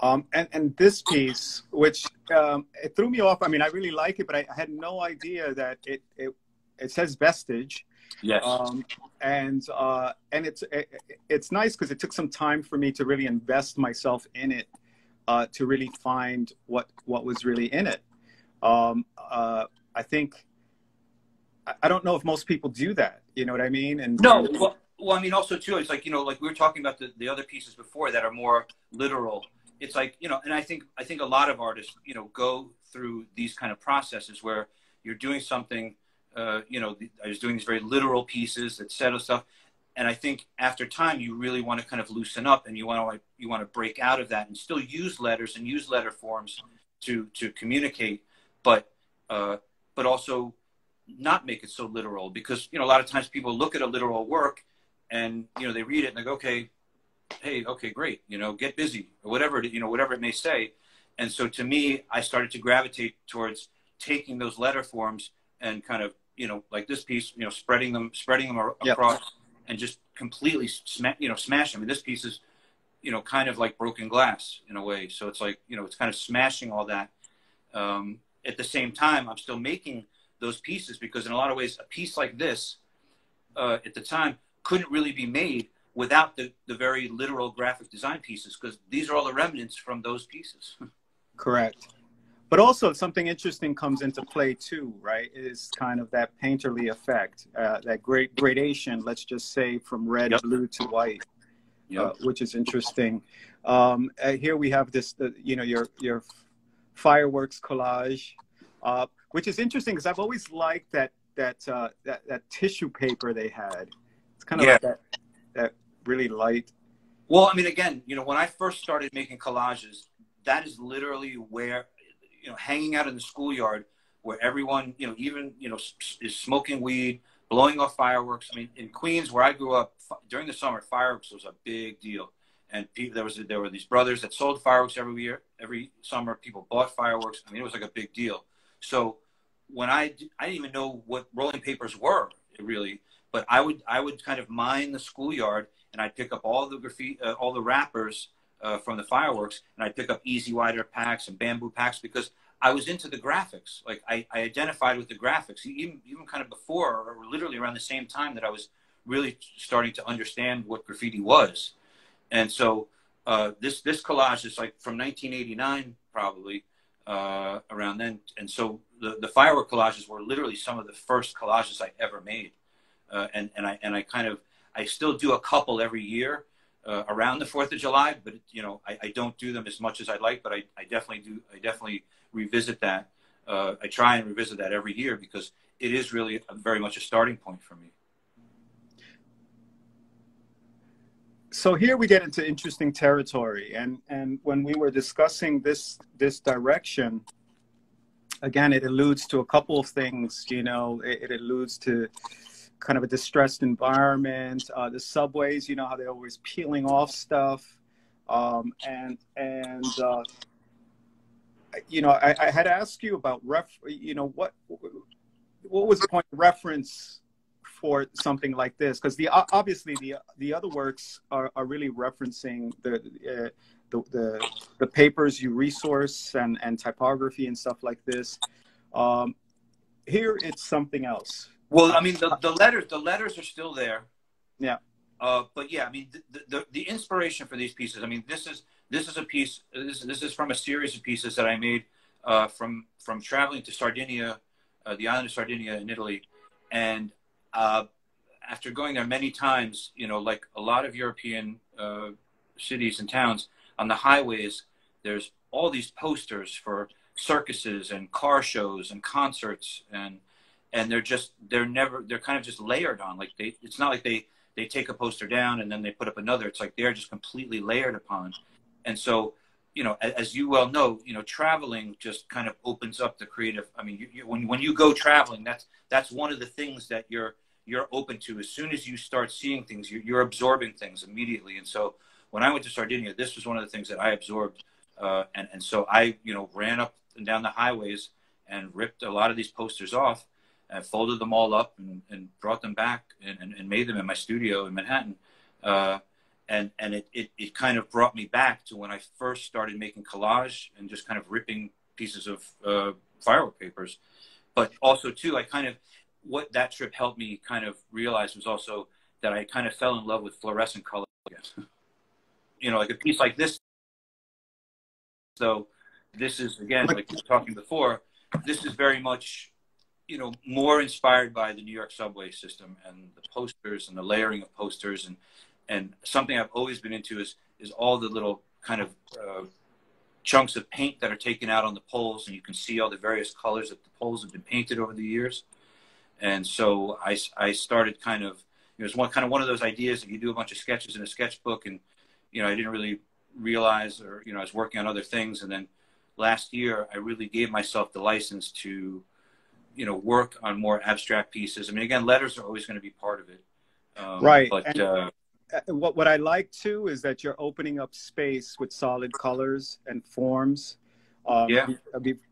[SPEAKER 1] Um, and, and this piece, which um, it threw me off. I mean, I really like it, but I, I had no idea that it it, it says vestige.
[SPEAKER 2] Yes.
[SPEAKER 1] Um, and uh, and it's it, it's nice because it took some time for me to really invest myself in it uh, to really find what what was really in it. Um, uh, I think I don't know if most people do that. You know what I mean?
[SPEAKER 2] And no, well, well, I mean, also too, it's like you know, like we were talking about the, the other pieces before that are more literal. It's like you know, and I think I think a lot of artists, you know, go through these kind of processes where you're doing something. Uh, you know, I was doing these very literal pieces that settle stuff, and I think after time, you really want to kind of loosen up, and you want to like you want to break out of that, and still use letters and use letter forms to to communicate, but uh, but also not make it so literal because you know a lot of times people look at a literal work and you know they read it and they go okay hey okay great you know get busy or whatever you know whatever it may say and so to me i started to gravitate towards taking those letter forms and kind of you know like this piece you know spreading them spreading them across yep. And just completely smash you know smash I mean, this piece is you know kind of like broken glass in a way. So it's like you know it's kind of smashing all that. Um, at the same time i'm still making those pieces because in a lot of ways a piece like this uh, at the time couldn't really be made without the, the very literal graphic design pieces because these are all the remnants from those pieces.
[SPEAKER 1] Correct but also something interesting comes into play too right is kind of that painterly effect uh, that great gradation let's just say from red yep. blue to white yep. uh, which is interesting um, uh, here we have this you know your your fireworks collage uh, which is interesting because I've always liked that that uh, that that tissue paper they had. It's kind of yeah. like that that really light.
[SPEAKER 2] Well, I mean, again, you know, when I first started making collages, that is literally where, you know, hanging out in the schoolyard, where everyone, you know, even you know, is smoking weed, blowing off fireworks. I mean, in Queens, where I grew up, during the summer, fireworks was a big deal, and people, there was there were these brothers that sold fireworks every year, every summer. People bought fireworks. I mean, it was like a big deal. So when I I didn't even know what rolling papers were really, but I would I would kind of mine the schoolyard and I'd pick up all the graffiti, uh, all the wrappers uh, from the fireworks, and I'd pick up E-Z Wider packs and Bambu packs because I was into the graphics. Like I, I identified with the graphics, even even kind of before or literally around the same time that I was really starting to understand what graffiti was, and so uh, this this collage is like from 1989 probably uh, around then. And so the, the firework collages were literally some of the first collages I ever made. Uh, and, and I, and I kind of, I still do a couple every year uh, around the 4th of July, but you know, I, I don't do them as much as I'd like, but I, I definitely do, I definitely revisit that. Uh, I try and revisit that every year because it is really a, very much a starting point for me.
[SPEAKER 1] so here we get into interesting territory and and when we were discussing this this direction again it alludes to a couple of things you know it, it alludes to kind of a distressed environment uh, the subways you know how they're always peeling off stuff um, and and uh, you know I, I had asked you about ref you know what what was the point of reference for something like this because the obviously the the other works are, are really referencing the, uh, the, the the papers you resource and and typography and stuff like this. Um, here it's something else.
[SPEAKER 2] Well, I mean the, the letters the letters are still there.
[SPEAKER 1] Yeah.
[SPEAKER 2] Uh, but yeah, I mean the, the, the inspiration for these pieces. I mean this is this is a piece. This this is from a series of pieces that I made uh, from from traveling to Sardinia, uh, the island of Sardinia in Italy, and uh, after going there many times, you know, like a lot of European uh, cities and towns, on the highways, there's all these posters for circuses and car shows and concerts and and they're just they're never they're kind of just layered on like they it's not like they they take a poster down and then they put up another. It's like they're just completely layered upon. And so you know as you well know you know traveling just kind of opens up the creative i mean you, you, when, when you go traveling that's that's one of the things that you're you're open to. As soon as you start seeing things you're, you're, absorbing things immediately. And so when i went to sardinia this was one of the things that i absorbed uh, and, and so i you know ran up and down the highways and ripped a lot of these posters off and folded them all up and, and brought them back and, and, and, made them in my studio in manhattan. Uh, and and it, it, it kind of brought me back to when i first started making collage and just kind of ripping pieces of uh, firework papers. But also too i kind of what that trip helped me kind of realize was also that I kind of fell in love with fluorescent color. Again. you know, like a piece like this. So this is again like we were talking before this is very much you know more inspired by the new york subway system and the posters and the layering of posters. And and something i've always been into is is all the little kind of uh, chunks of paint that are taken out on the poles. And you can see all the various colors that the poles have been painted over the years. And so i, I started kind of it was one kind of one of those ideas that you do a bunch of sketches in a sketchbook and you know i didn't really realize or you know i was working on other things. And then last year i really gave myself the license to you know work on more abstract pieces i mean again letters are always going to be part of it
[SPEAKER 1] um, right
[SPEAKER 2] but
[SPEAKER 1] and, uh, what, what i like too is that you're opening up space with solid colors and forms
[SPEAKER 2] um, yeah.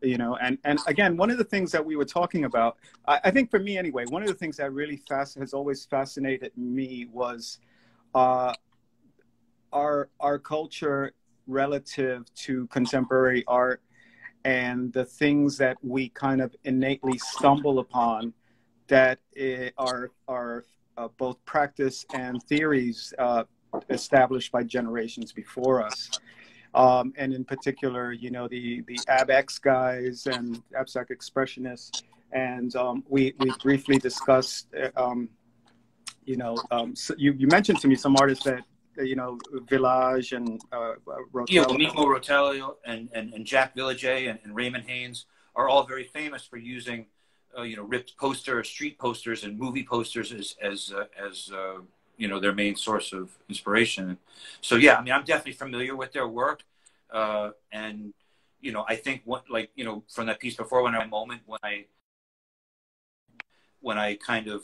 [SPEAKER 1] You know, and, and again, one of the things that we were talking about, I, I think for me anyway, one of the things that really fast has always fascinated me was uh, our our culture relative to contemporary art and the things that we kind of innately stumble upon that are are uh, both practice and theories uh, established by generations before us. Um, and in particular, you know, the, the AbEx guys and abstract expressionists. And um, we, we briefly discussed, uh, um, you know, um, so you, you mentioned to me some artists that, you know, Villeglé and uh,
[SPEAKER 2] Mimmo Rotella and, and, and Jacques Villeglé and, and Raymond Hains are all very famous for using, uh, you know, ripped poster, street posters, and movie posters as as uh, as uh, you know their main source of inspiration. So yeah, I mean, I'm definitely familiar with their work, uh, and you know, I think what like you know from that piece before when I moment when I when I kind of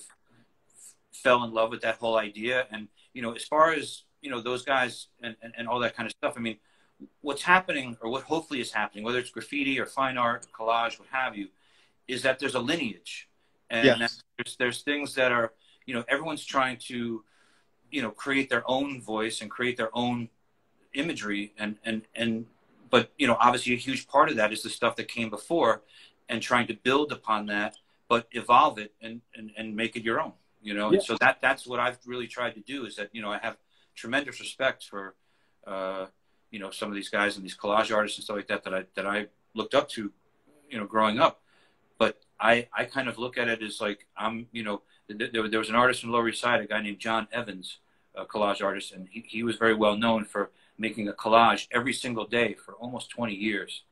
[SPEAKER 2] fell in love with that whole idea, and you know, as far as you know those guys and, and, and all that kind of stuff. I mean, what's happening or what hopefully is happening, whether it's graffiti or fine art, collage, what have you, is that there's a lineage, and yes. there's there's things that are you know everyone's trying to you know create their own voice and create their own imagery and and and but you know obviously a huge part of that is the stuff that came before and trying to build upon that but evolve it and and, and make it your own you know yeah. and so that that's what i've really tried to do is that you know i have tremendous respect for uh, you know some of these guys and these collage artists and stuff like that that i that i looked up to you know growing up but i i kind of look at it as like i'm you know there, there was an artist in Lower East Side, a guy named John Evans, a collage artist, and he, he was very well known for making a collage every single day for almost 20 years.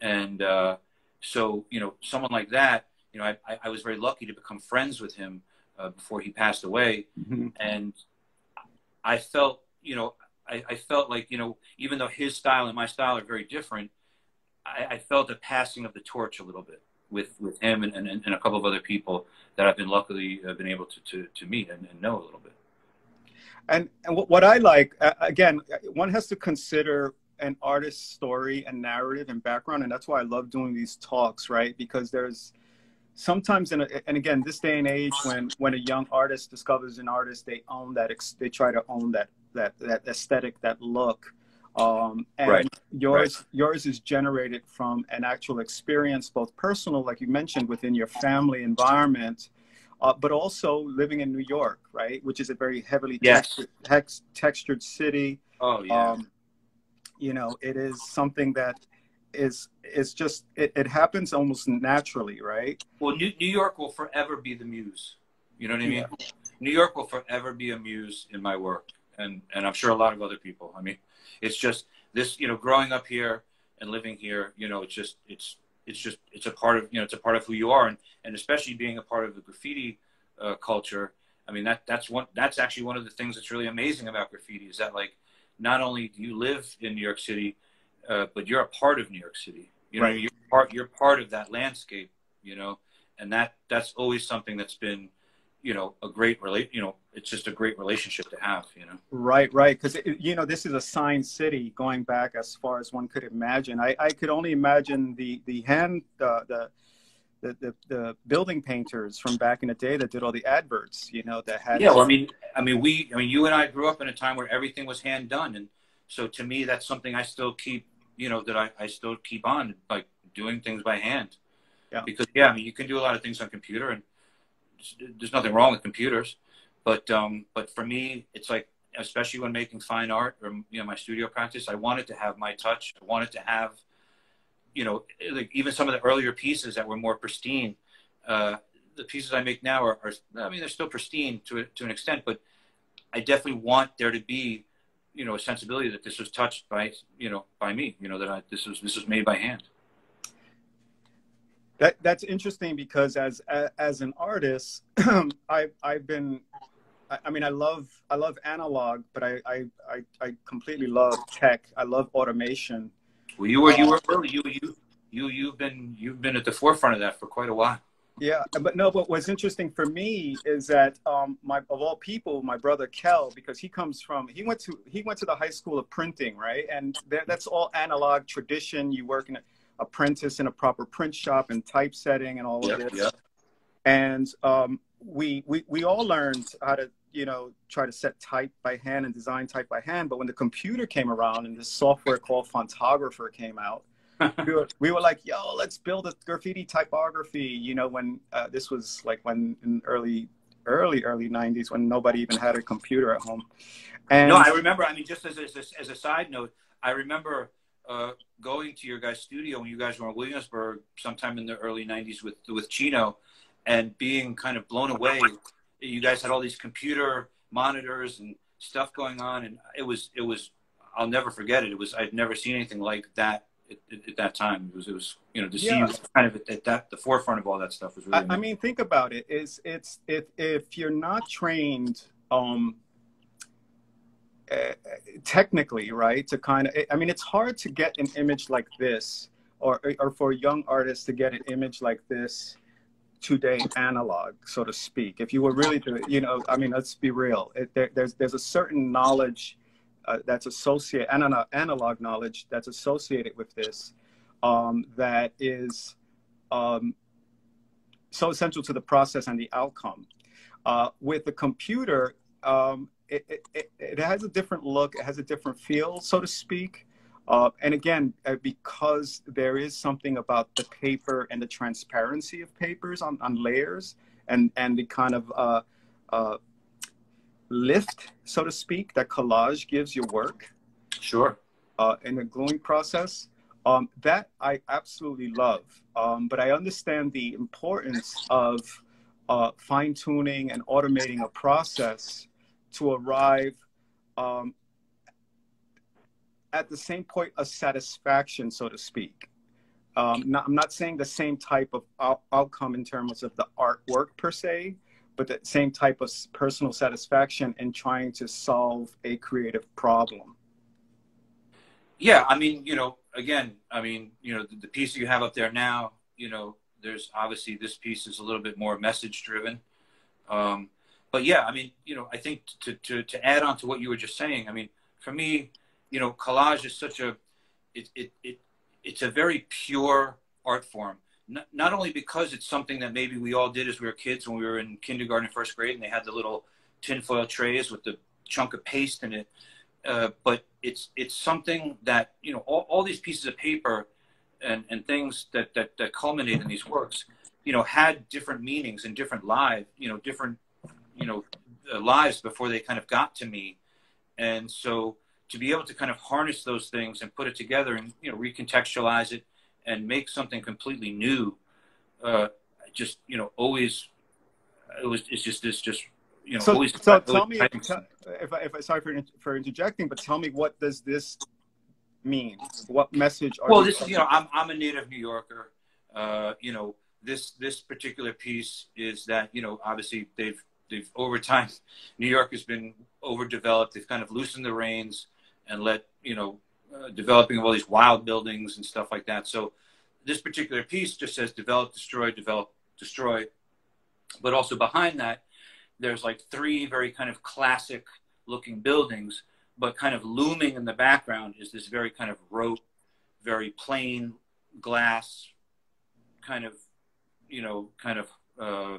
[SPEAKER 2] And uh, so, you know, someone like that, you know, I, I was very lucky to become friends with him uh, before he passed away. Mm-hmm. And I felt, you know, I, I, felt like, you know, even though his style and my style are very different, I, I felt a passing of the torch a little bit with with him and, and, and a couple of other people that I've been luckily uh, been able to, to, to meet and, and know a little bit.
[SPEAKER 1] And, and what I like, again, one has to consider an artist's story and narrative and background. And that's why I love doing these talks, right? Because there's sometimes, in a, and again, this day and age, when, when a young artist discovers an artist, they own that, they try to own that, that, that aesthetic, that look. Um, and right. yours right. yours is generated from an actual experience, both personal, like you mentioned, within your family environment, uh, but also living in New York, right, which is a very heavily
[SPEAKER 2] yes.
[SPEAKER 1] textured, tex- textured city.
[SPEAKER 2] Oh yeah. Um,
[SPEAKER 1] you know, it is something that is is just it, it happens almost naturally, right?
[SPEAKER 2] Well, New, New York will forever be the muse. You know what I mean? Yeah. New York will forever be a muse in my work, and and I'm sure a lot of other people. I mean it's just this, you know, growing up here and living here, you know, it's just it's it's just it's a part of you know it's a part of who you are, and and especially being a part of the graffiti uh, culture. I mean that that's one that's actually one of the things that's really amazing about graffiti is that like not only do you live in New York City, uh, but you're a part of New York City. You know, right. you're part you're part of that landscape. You know, and that that's always something that's been you know a great relate you know it's just a great relationship to have you know
[SPEAKER 1] right right because you know this is a signed city going back as far as one could imagine i, I could only imagine the the hand uh, the the, the, the building painters from back in the day that did all the adverts, you know, that had.
[SPEAKER 2] Yeah, well, I mean, I mean, we, I mean, you and I grew up in a time where everything was hand done, and so to me, that's something I still keep, you know, that I, I still keep on, like doing things by hand. Yeah. Because yeah, I mean, you can do a lot of things on computer, and there's nothing wrong with computers, but um, but for me, it's like especially when making fine art or you know my studio practice, I wanted to have my touch. I wanted to have you know, like even some of the earlier pieces that were more pristine, uh, the pieces I make now are, are, I mean, they're still pristine to to an extent, but I definitely want there to be, you know, a sensibility that this was touched by, you know, by me, you know, that I, this was this was made by hand.
[SPEAKER 1] That that's interesting because as as an artist, I've I've been I mean, I love I love analog, but I I, I, I completely love tech. I love automation.
[SPEAKER 2] Well, you were you uh, were early. You you you you've been you've been at the forefront of that for quite a while.
[SPEAKER 1] Yeah, but no. But what's interesting for me is that um, my of all people, my brother Kel, because he comes from he went to he went to the high school of printing, right? And that's all analog tradition. You work in a apprentice in a proper print shop and typesetting and all yep, of this. Yep. And um, we, we we all learned how to you know try to set type by hand and design type by hand. But when the computer came around and this software called Fontographer came out, we, were, we were like, yo, let's build a graffiti typography. You know, when uh, this was like when in early, early, early 90s when nobody even had a computer at home.
[SPEAKER 2] And no, I remember, I mean, just as, as, as a side note, I remember uh, going to your guys' studio when you guys were in Williamsburg sometime in the early 90s with, with Chino and being kind of blown away. You guys had all these computer monitors and stuff going on. And it was, it was, I'll never forget it. It was, I'd never seen anything like that at, at, that time. It was, it was, you know, to yeah. see you kind of at, at, that, the forefront of all that stuff was really.
[SPEAKER 1] I, I, mean, think about it. Is it's if if you're not trained, um, uh, technically, right, to kind of, I mean, it's hard to get an image like this, or or for young artist to get an image like this today analog so to speak if you were really to you know i mean let's be real it, there, there's there's a certain knowledge uh, that's associated and an analog knowledge that's associated with this um, that is um, so essential to the process and the outcome. Uh, with the computer, um, it, it, it, has a different look, it has a different feel, so to speak. Uh, and again, uh, because there is something about the paper and the transparency of papers on, on layers and, and the kind of uh, uh lift, so to speak, that collage gives your work.
[SPEAKER 2] Sure.
[SPEAKER 1] Uh, in the gluing process. Um, that I absolutely love. Um, but I understand the importance of uh, fine tuning and automating a process to arrive um, at the same point of satisfaction, so to speak. Um, not, I'm not saying the same type of out- outcome in terms of the artwork per se, but the same type of personal satisfaction in trying to solve a creative problem.
[SPEAKER 2] Yeah, I mean, you know, again, I mean, you know, the, the piece you have up there now, you know, there's obviously this piece is a little bit more message driven. Um, but yeah, I mean, you know, I think to, to, to add on to what you were just saying, I mean, for me, you know, collage is such a, it, it, it, it's a very pure art form not, not only because it's something that maybe we all did as we were kids when we were in kindergarten first grade and they had the little tinfoil trays with the chunk of paste in it uh, but it's it's something that you know all, all these pieces of paper and, and things that, that that culminate in these works you know had different meanings and different lives you know different you know uh, lives before they kind of got to me. And so to be able to kind of harness those things and put it together and you know recontextualize it and make something completely new uh, just you know always it was it's just this just you know
[SPEAKER 1] so,
[SPEAKER 2] always
[SPEAKER 1] so tell me if, if I, if I sorry for, for interjecting but tell me what does this mean? What message Are
[SPEAKER 2] well this is you know I'm, I'm a native new yorker uh, you know this this particular piece is that you know obviously they've they've over time new york has been overdeveloped. They've kind of loosened the reins and let you know uh, developing all these wild buildings and stuff like that. So this particular piece just says develop, destroy, develop, destroy. But also behind that, there's like three very kind of classic looking buildings, but kind of looming in the background is this very kind of rote, very plain glass, kind of, you know, kind of uh,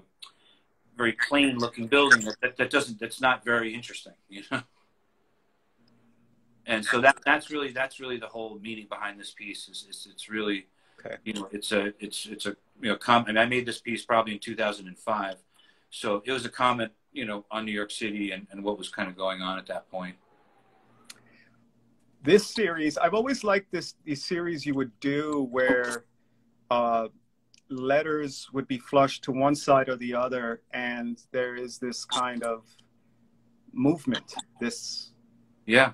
[SPEAKER 2] very plain looking building that, that, that doesn't, that's not very interesting, you know? And so that that's really that's really the whole meaning behind this piece is, is it's really okay. you know it's a it's it's a you know comment I made this piece probably in 2005 so it was a comment you know on New York City and, and what was kind of going on at that point
[SPEAKER 1] this series, I've always liked this these series you would do where uh, letters would be flushed to one side or the other, and there is this kind of movement. This,
[SPEAKER 2] yeah,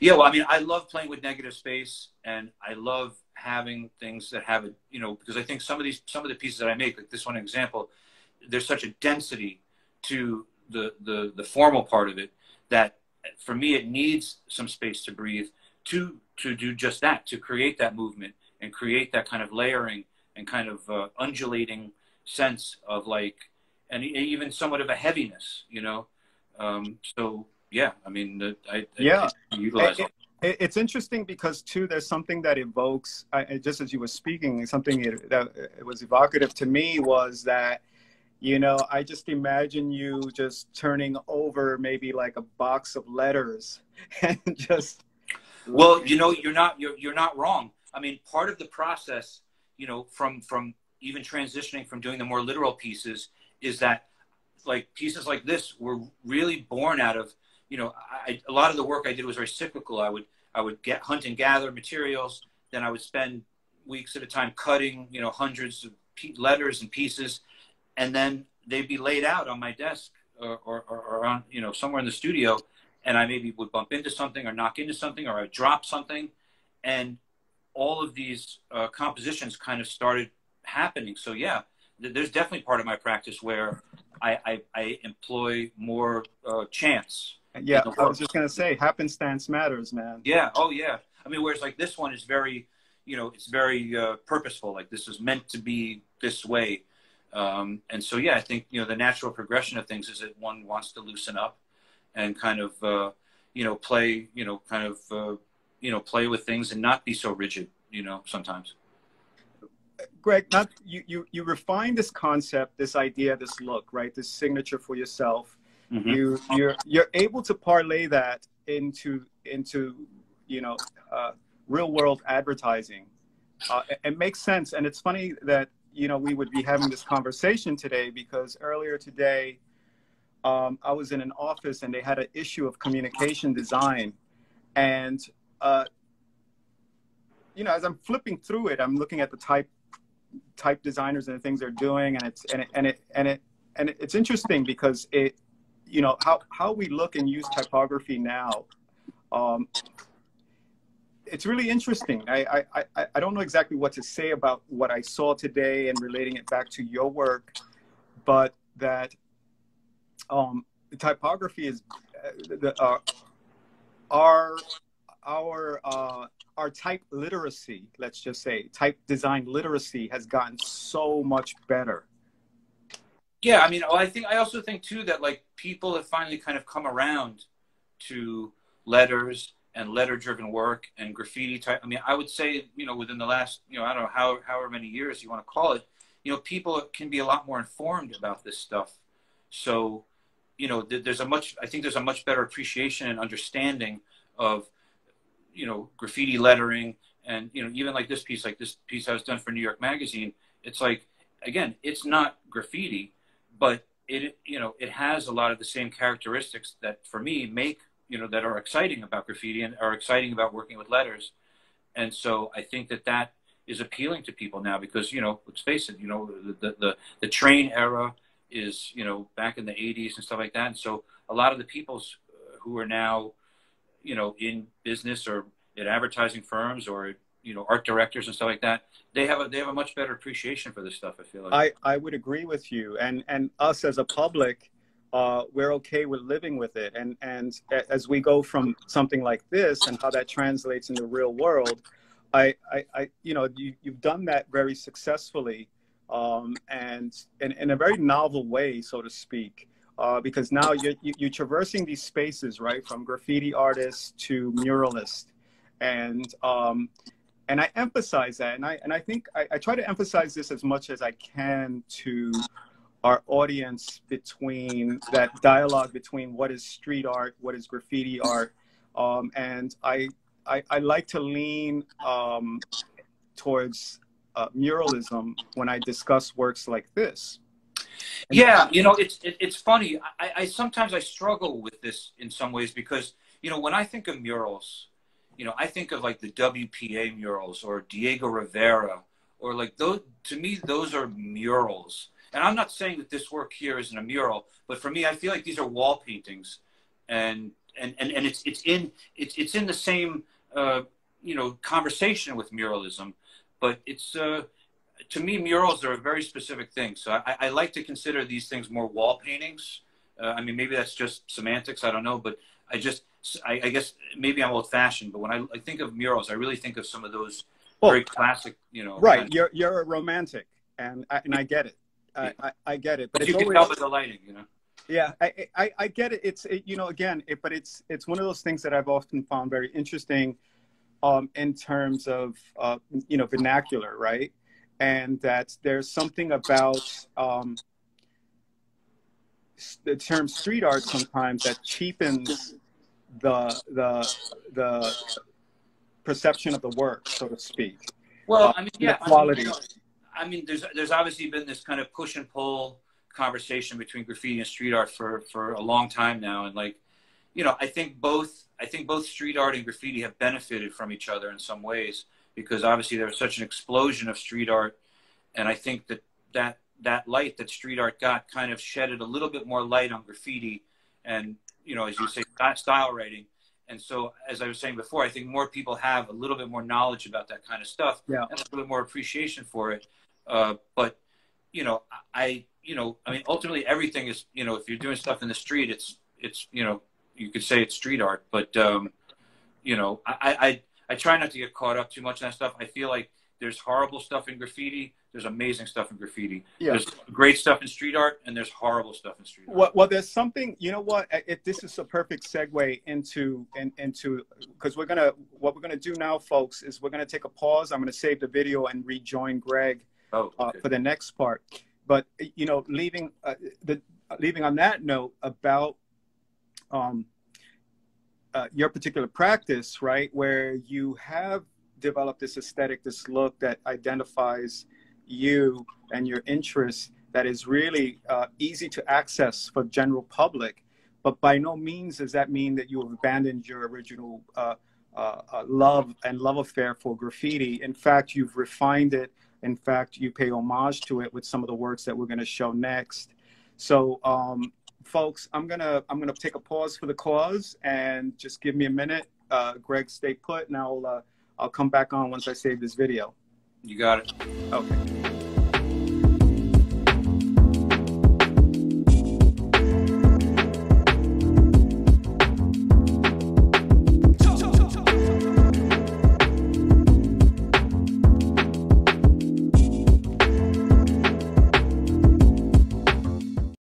[SPEAKER 2] yeah. Well, I mean, I love playing with negative space, and I love having things that have a you know because I think some of these some of the pieces that I make, like this one example, there's such a density to the the the formal part of it that for me it needs some space to breathe to to do just that to create that movement and create that kind of layering and kind of uh, undulating sense of like and even somewhat of a heaviness you know um, so yeah i mean the, I,
[SPEAKER 1] yeah. I utilize it, it, it's interesting because too there's something that evokes I, just as you were speaking something that was evocative to me was that you know i just imagine you just turning over maybe like a box of letters and just
[SPEAKER 2] well you know you're not you're, you're not wrong. I mean part of the process you know from from even transitioning from doing the more literal pieces is that like pieces like this were really born out of you know I, a lot of the work i did was very cyclical. I would i would get hunt and gather materials. Then i would spend weeks at a time cutting you know hundreds of letters and pieces. And then they'd be laid out on my desk or, or, or on you know somewhere in the studio. And i maybe would bump into something or knock into something or I'd drop something. And all of these uh, compositions kind of started happening. So yeah th- there's definitely part of my practice where i, I, I employ more uh, chance
[SPEAKER 1] yeah i was just going to say happenstance matters man
[SPEAKER 2] yeah oh yeah i mean whereas like this one is very you know it's very uh, purposeful like this is meant to be this way um, and so, yeah, I think, you know, the natural progression of things is that one wants to loosen up and kind of, uh, you know, play, you know, kind of, uh, you know, play with things and not be so rigid, you know, sometimes.
[SPEAKER 1] Greg, not you, you, you refine this concept, this idea, this look, right? This signature for yourself. Mm-hmm. You, you're, you're able to parlay that into, into, you know, uh, real world advertising. Uh, it, it makes sense. And it's funny that you know, we would be having this conversation today because earlier today, um, I was in an office and they had an issue of communication design. And, uh, you know, as I'm flipping through it, I'm looking at the type type designers and the things they're doing. And it's, and it, and it, and it, and it's interesting because it, you know, how, how we look and use typography now um, it's really interesting. I, I, I, I don't know exactly what to say about what I saw today and relating it back to your work, but that um, the typography is uh, the, uh, our our uh, our type literacy. Let's just say type design literacy has gotten so much better.
[SPEAKER 2] Yeah, I mean, I think I also think too that like people have finally kind of come around to letters and letter driven work and graffiti type. I mean, I would say, you know, within the last, you know, I don't know how, however many years you want to call it, you know, people can be a lot more informed about this stuff. So, you know, there's a much, I think there's a much better appreciation and understanding of, you know, graffiti lettering and, you know, even like this piece, like this piece I was done for New York Magazine, it's like, again, it's not graffiti, but it, you know, it has a lot of the same characteristics that for me make you know that are exciting about graffiti and are exciting about working with letters. And so i think that that is appealing to people now because you know let's face it you know the the, the train era is you know back in the 80s and stuff like that. And so a lot of the people who are now you know in business or at advertising firms or you know art directors and stuff like that they have a they have a much better appreciation for this stuff i feel like
[SPEAKER 1] i i would agree with you and and us as a public uh, we're okay with living with it. And and as we go from something like this and how that translates in the real world, I, I, I you know, you, you've done that very successfully um, and in, in a very novel way, so to speak. Uh, because now you're, you're traversing these spaces, right, from graffiti artists to muralists and um, and I emphasize that, and I and I think I, I, try to emphasize this as much as I can to our audience between that dialogue between what is street art, what is graffiti art, um, and I, I, I like to lean um, towards uh, muralism when I discuss works like this.
[SPEAKER 2] And yeah, you know, it's it, it's funny. I, I sometimes I struggle with this in some ways because you know when I think of murals, you know, I think of like the WPA murals or Diego Rivera or like those. To me, those are murals. And I'm not saying that this work here isn't a mural, but for me, I feel like these are wall paintings, and and and, and it's it's in it's it's in the same uh, you know conversation with muralism, but it's uh, to me murals are a very specific thing. So I, I like to consider these things more wall paintings. Uh, I mean, maybe that's just semantics. I don't know, but I just I, I guess maybe I'm old fashioned, but when I, I, think of murals, I really think of some of those well, very classic, you know.
[SPEAKER 1] Right. You're, you're a romantic and I, and I get it. I, I, I get it.
[SPEAKER 2] But, but you can always, tell by the lighting, you know.
[SPEAKER 1] Yeah, I, I, I get it. It's, it, you know, again, it, but it's, it's one of those things that I've often found very interesting um, in terms of, uh, you know, vernacular, right? And that there's something about um, the term street art sometimes that cheapens the the the perception of the work, so to speak.
[SPEAKER 2] Well, uh, I mean, yeah, quality. I mean, you know, I mean, there's there's obviously been this kind of push and pull conversation between graffiti and street art for for a long time now, and like, you know, I think both I think both street art and graffiti have benefited from each other in some ways because obviously there was such an explosion of street art, and I think that that that light that street art got kind of shedded a little bit more light on graffiti and you know, as you say, style writing. And so, as I was saying before, I think more people have a little bit more knowledge about that kind of stuff
[SPEAKER 1] yeah.
[SPEAKER 2] and a little bit more appreciation for it. Uh, but, you know, I, you know, I mean, ultimately everything is, you know, if you're doing stuff in the street, it's, it's, you know, you could say it's street art, but, um, you know, I, I, I try not to get caught up too much in that stuff. I feel like there's horrible stuff in graffiti there's amazing stuff in graffiti. Yeah. There's great stuff in street art, and there's horrible stuff in street art.
[SPEAKER 1] Well, well there's something. You know what? If this is a perfect segue into in, into because we're gonna what we're gonna do now, folks, is we're gonna take a pause. I'm gonna save the video and rejoin Greg
[SPEAKER 2] oh,
[SPEAKER 1] uh, okay. uh, for the next part. But you know, leaving uh, the leaving on that note about um, uh, your particular practice, right, where you have developed this aesthetic, this look that identifies you and your interests that is really uh, easy to access for general public. But by no means does that mean that you have abandoned your original uh, uh, uh, love and love affair for graffiti. In fact, you've refined it. In fact, you pay homage to it with some of the works that we're going to show next. So, um, folks, I'm gonna I'm gonna take a pause for the cause and just give me a minute. Uh, Greg, stay put, and I'll uh, I'll come back on once I save this video.
[SPEAKER 2] You got it.
[SPEAKER 1] Okay.